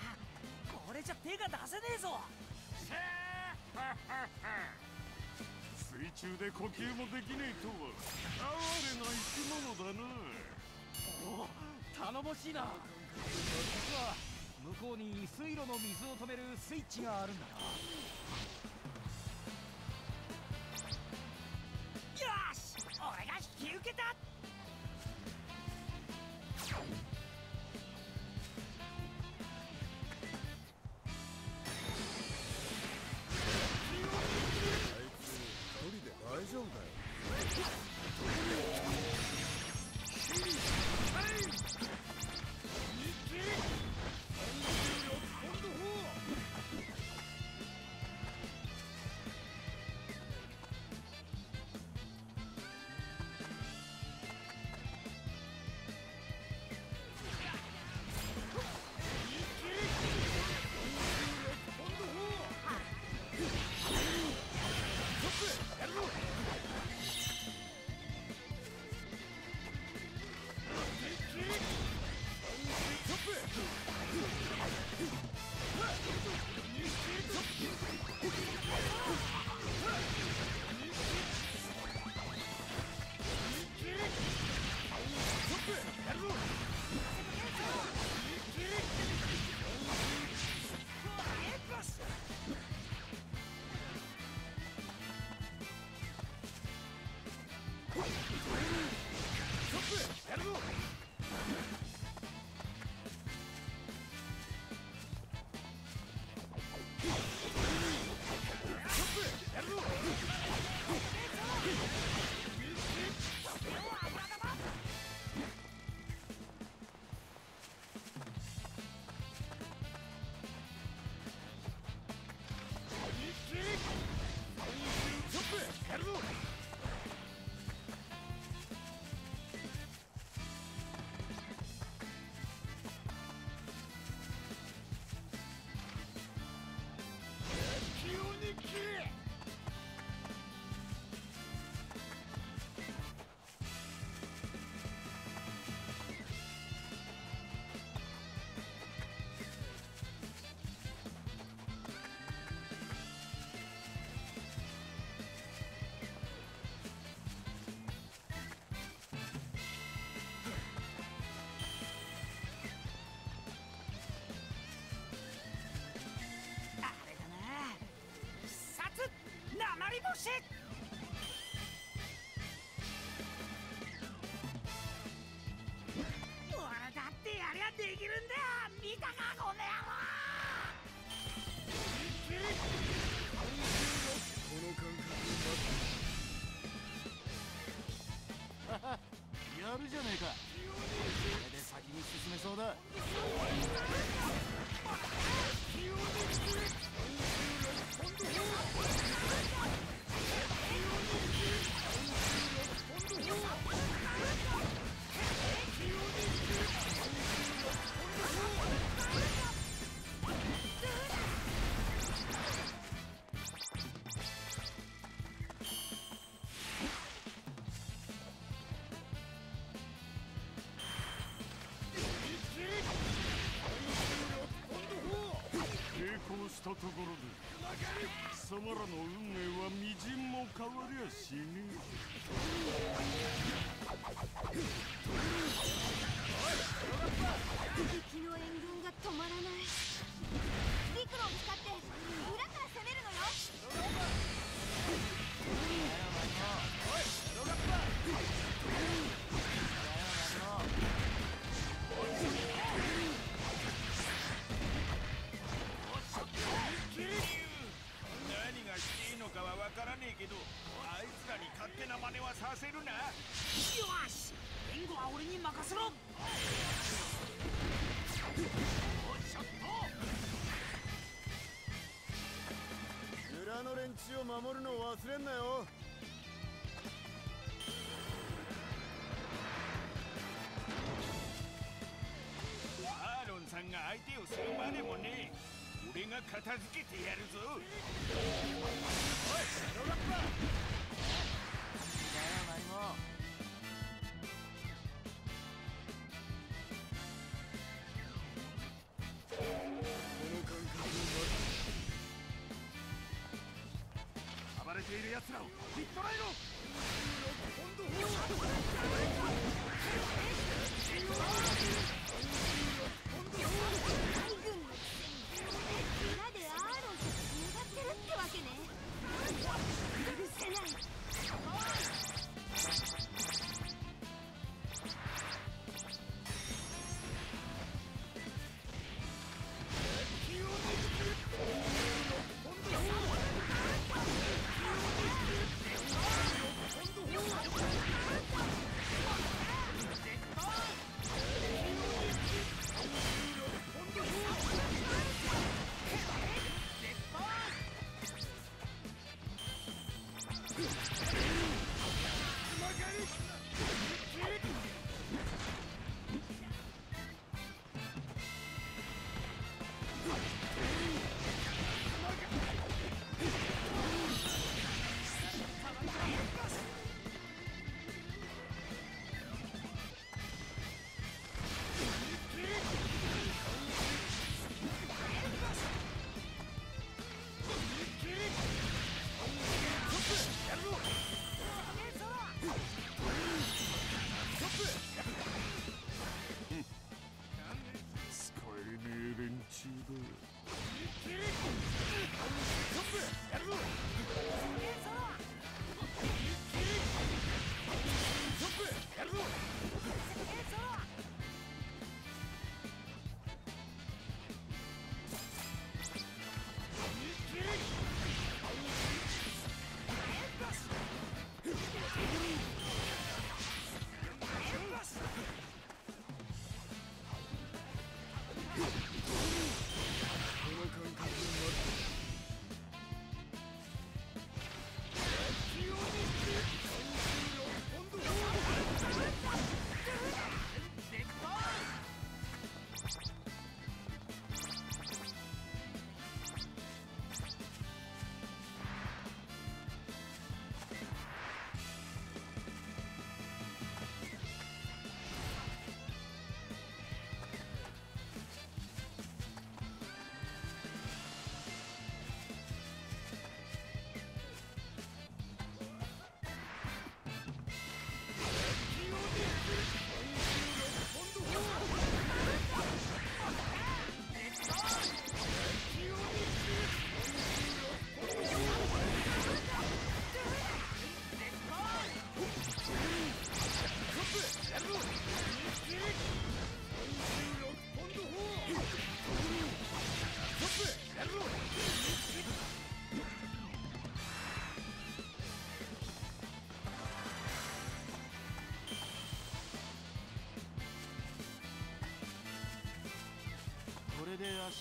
これじゃ手が出せねえぞ。水中で呼吸もできねえとは哀れな生き物だな。おお頼もしいな。実は向こうに水路の水を止めるスイッチがあるんだな。Oh! shit! ところで貴様らの運命はみじんも変わりゃしねえ。守るのを忘れんなよ。アーロンさんが相手をするまでもねえ。俺が片付けてやるぞ。おい奴らを引っ捕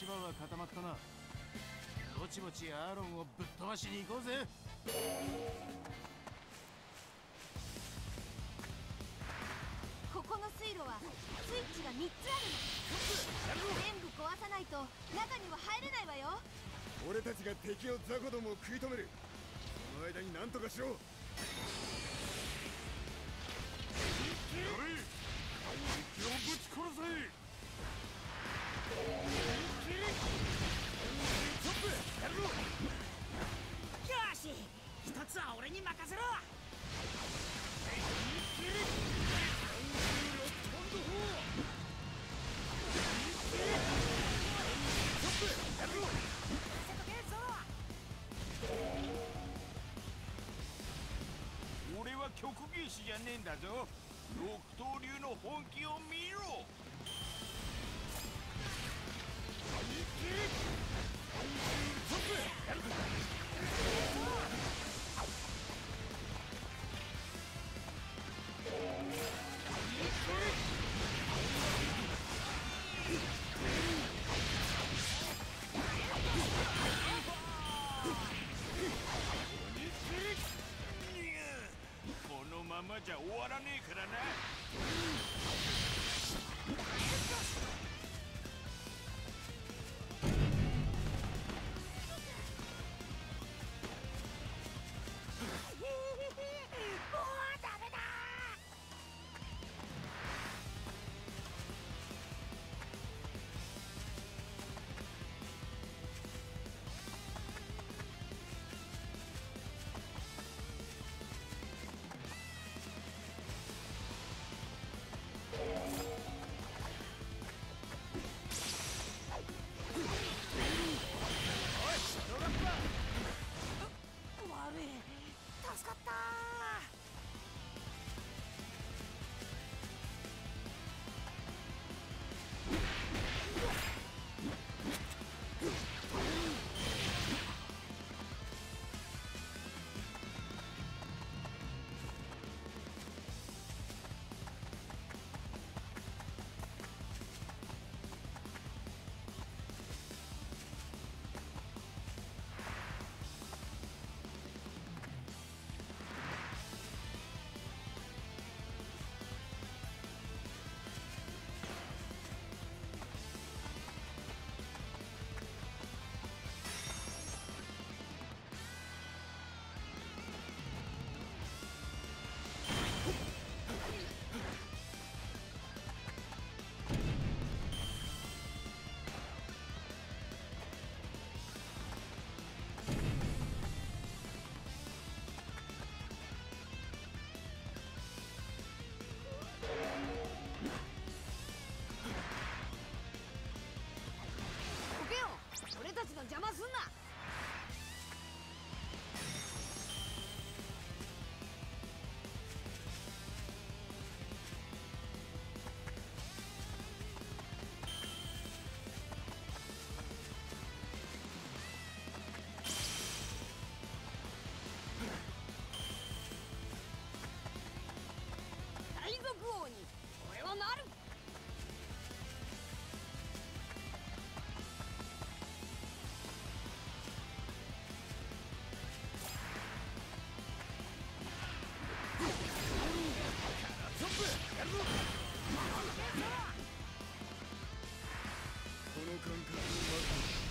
固まったな。ぼちぼちアーロンをぶっ飛ばしに行こうぜ。ここの水路はスイッチが3つあるの。全部壊さないと中には入れないわよ。俺たちが敵の雑魚どもを食い止める。その間に何とかしろ曲芸師じゃねえんだぞこのま王に俺はなる。この感覚を待つ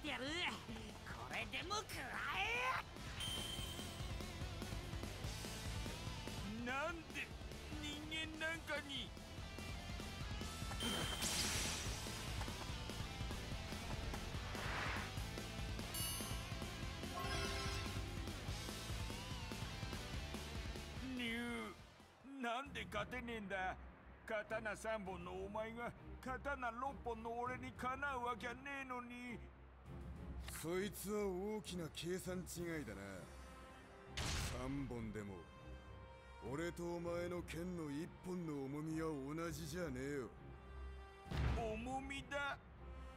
てやる。これでも食らえ。なんで人間なんかに。ニュー。なんで勝てねえんだ。刀3本のお前が刀6本の俺にかなうわけはねえのに。そいつは大きな計算違いだな。3本でも俺とお前の剣の1本の重みは同じじゃねえよ。重みだ。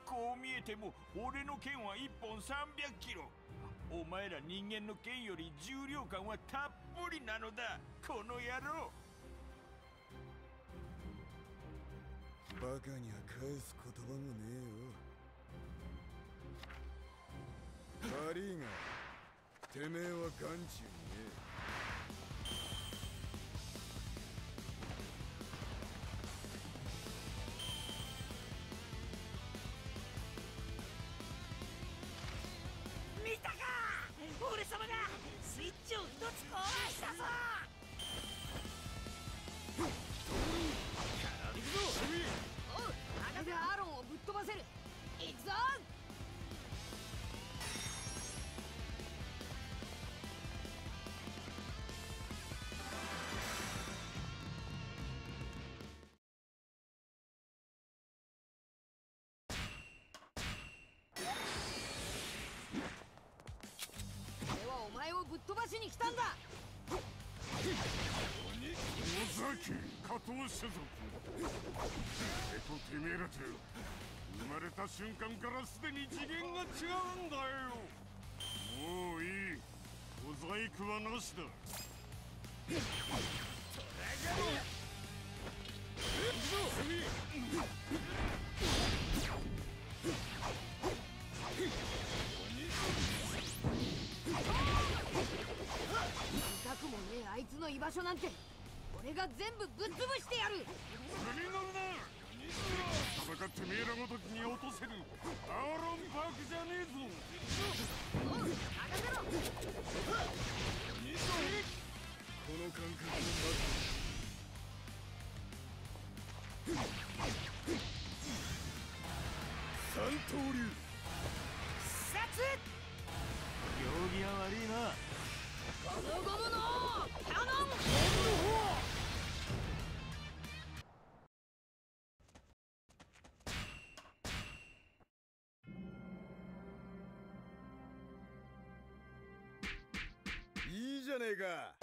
こう見えても俺の剣は1本300キロ。お前ら人間の剣より重量感はたっぷりなのだ。この野郎。バカには返す言葉もねえよ悪いが。てめえは眼中にねえ。飛ばしに来たんだ。加藤種族。えとてめえらと生まれた瞬間からすでに次元が違うんだよ。もういい。小細工はなしだ。痛所なんて俺が全部ぶっ潰してやる。るな戦ってめえらごときに落とせる。アーロンパークじゃねえぞ。おう任せろこの感覚を待三いいじゃねえか。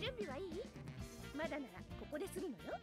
準備はいい？まだならここでするのよ。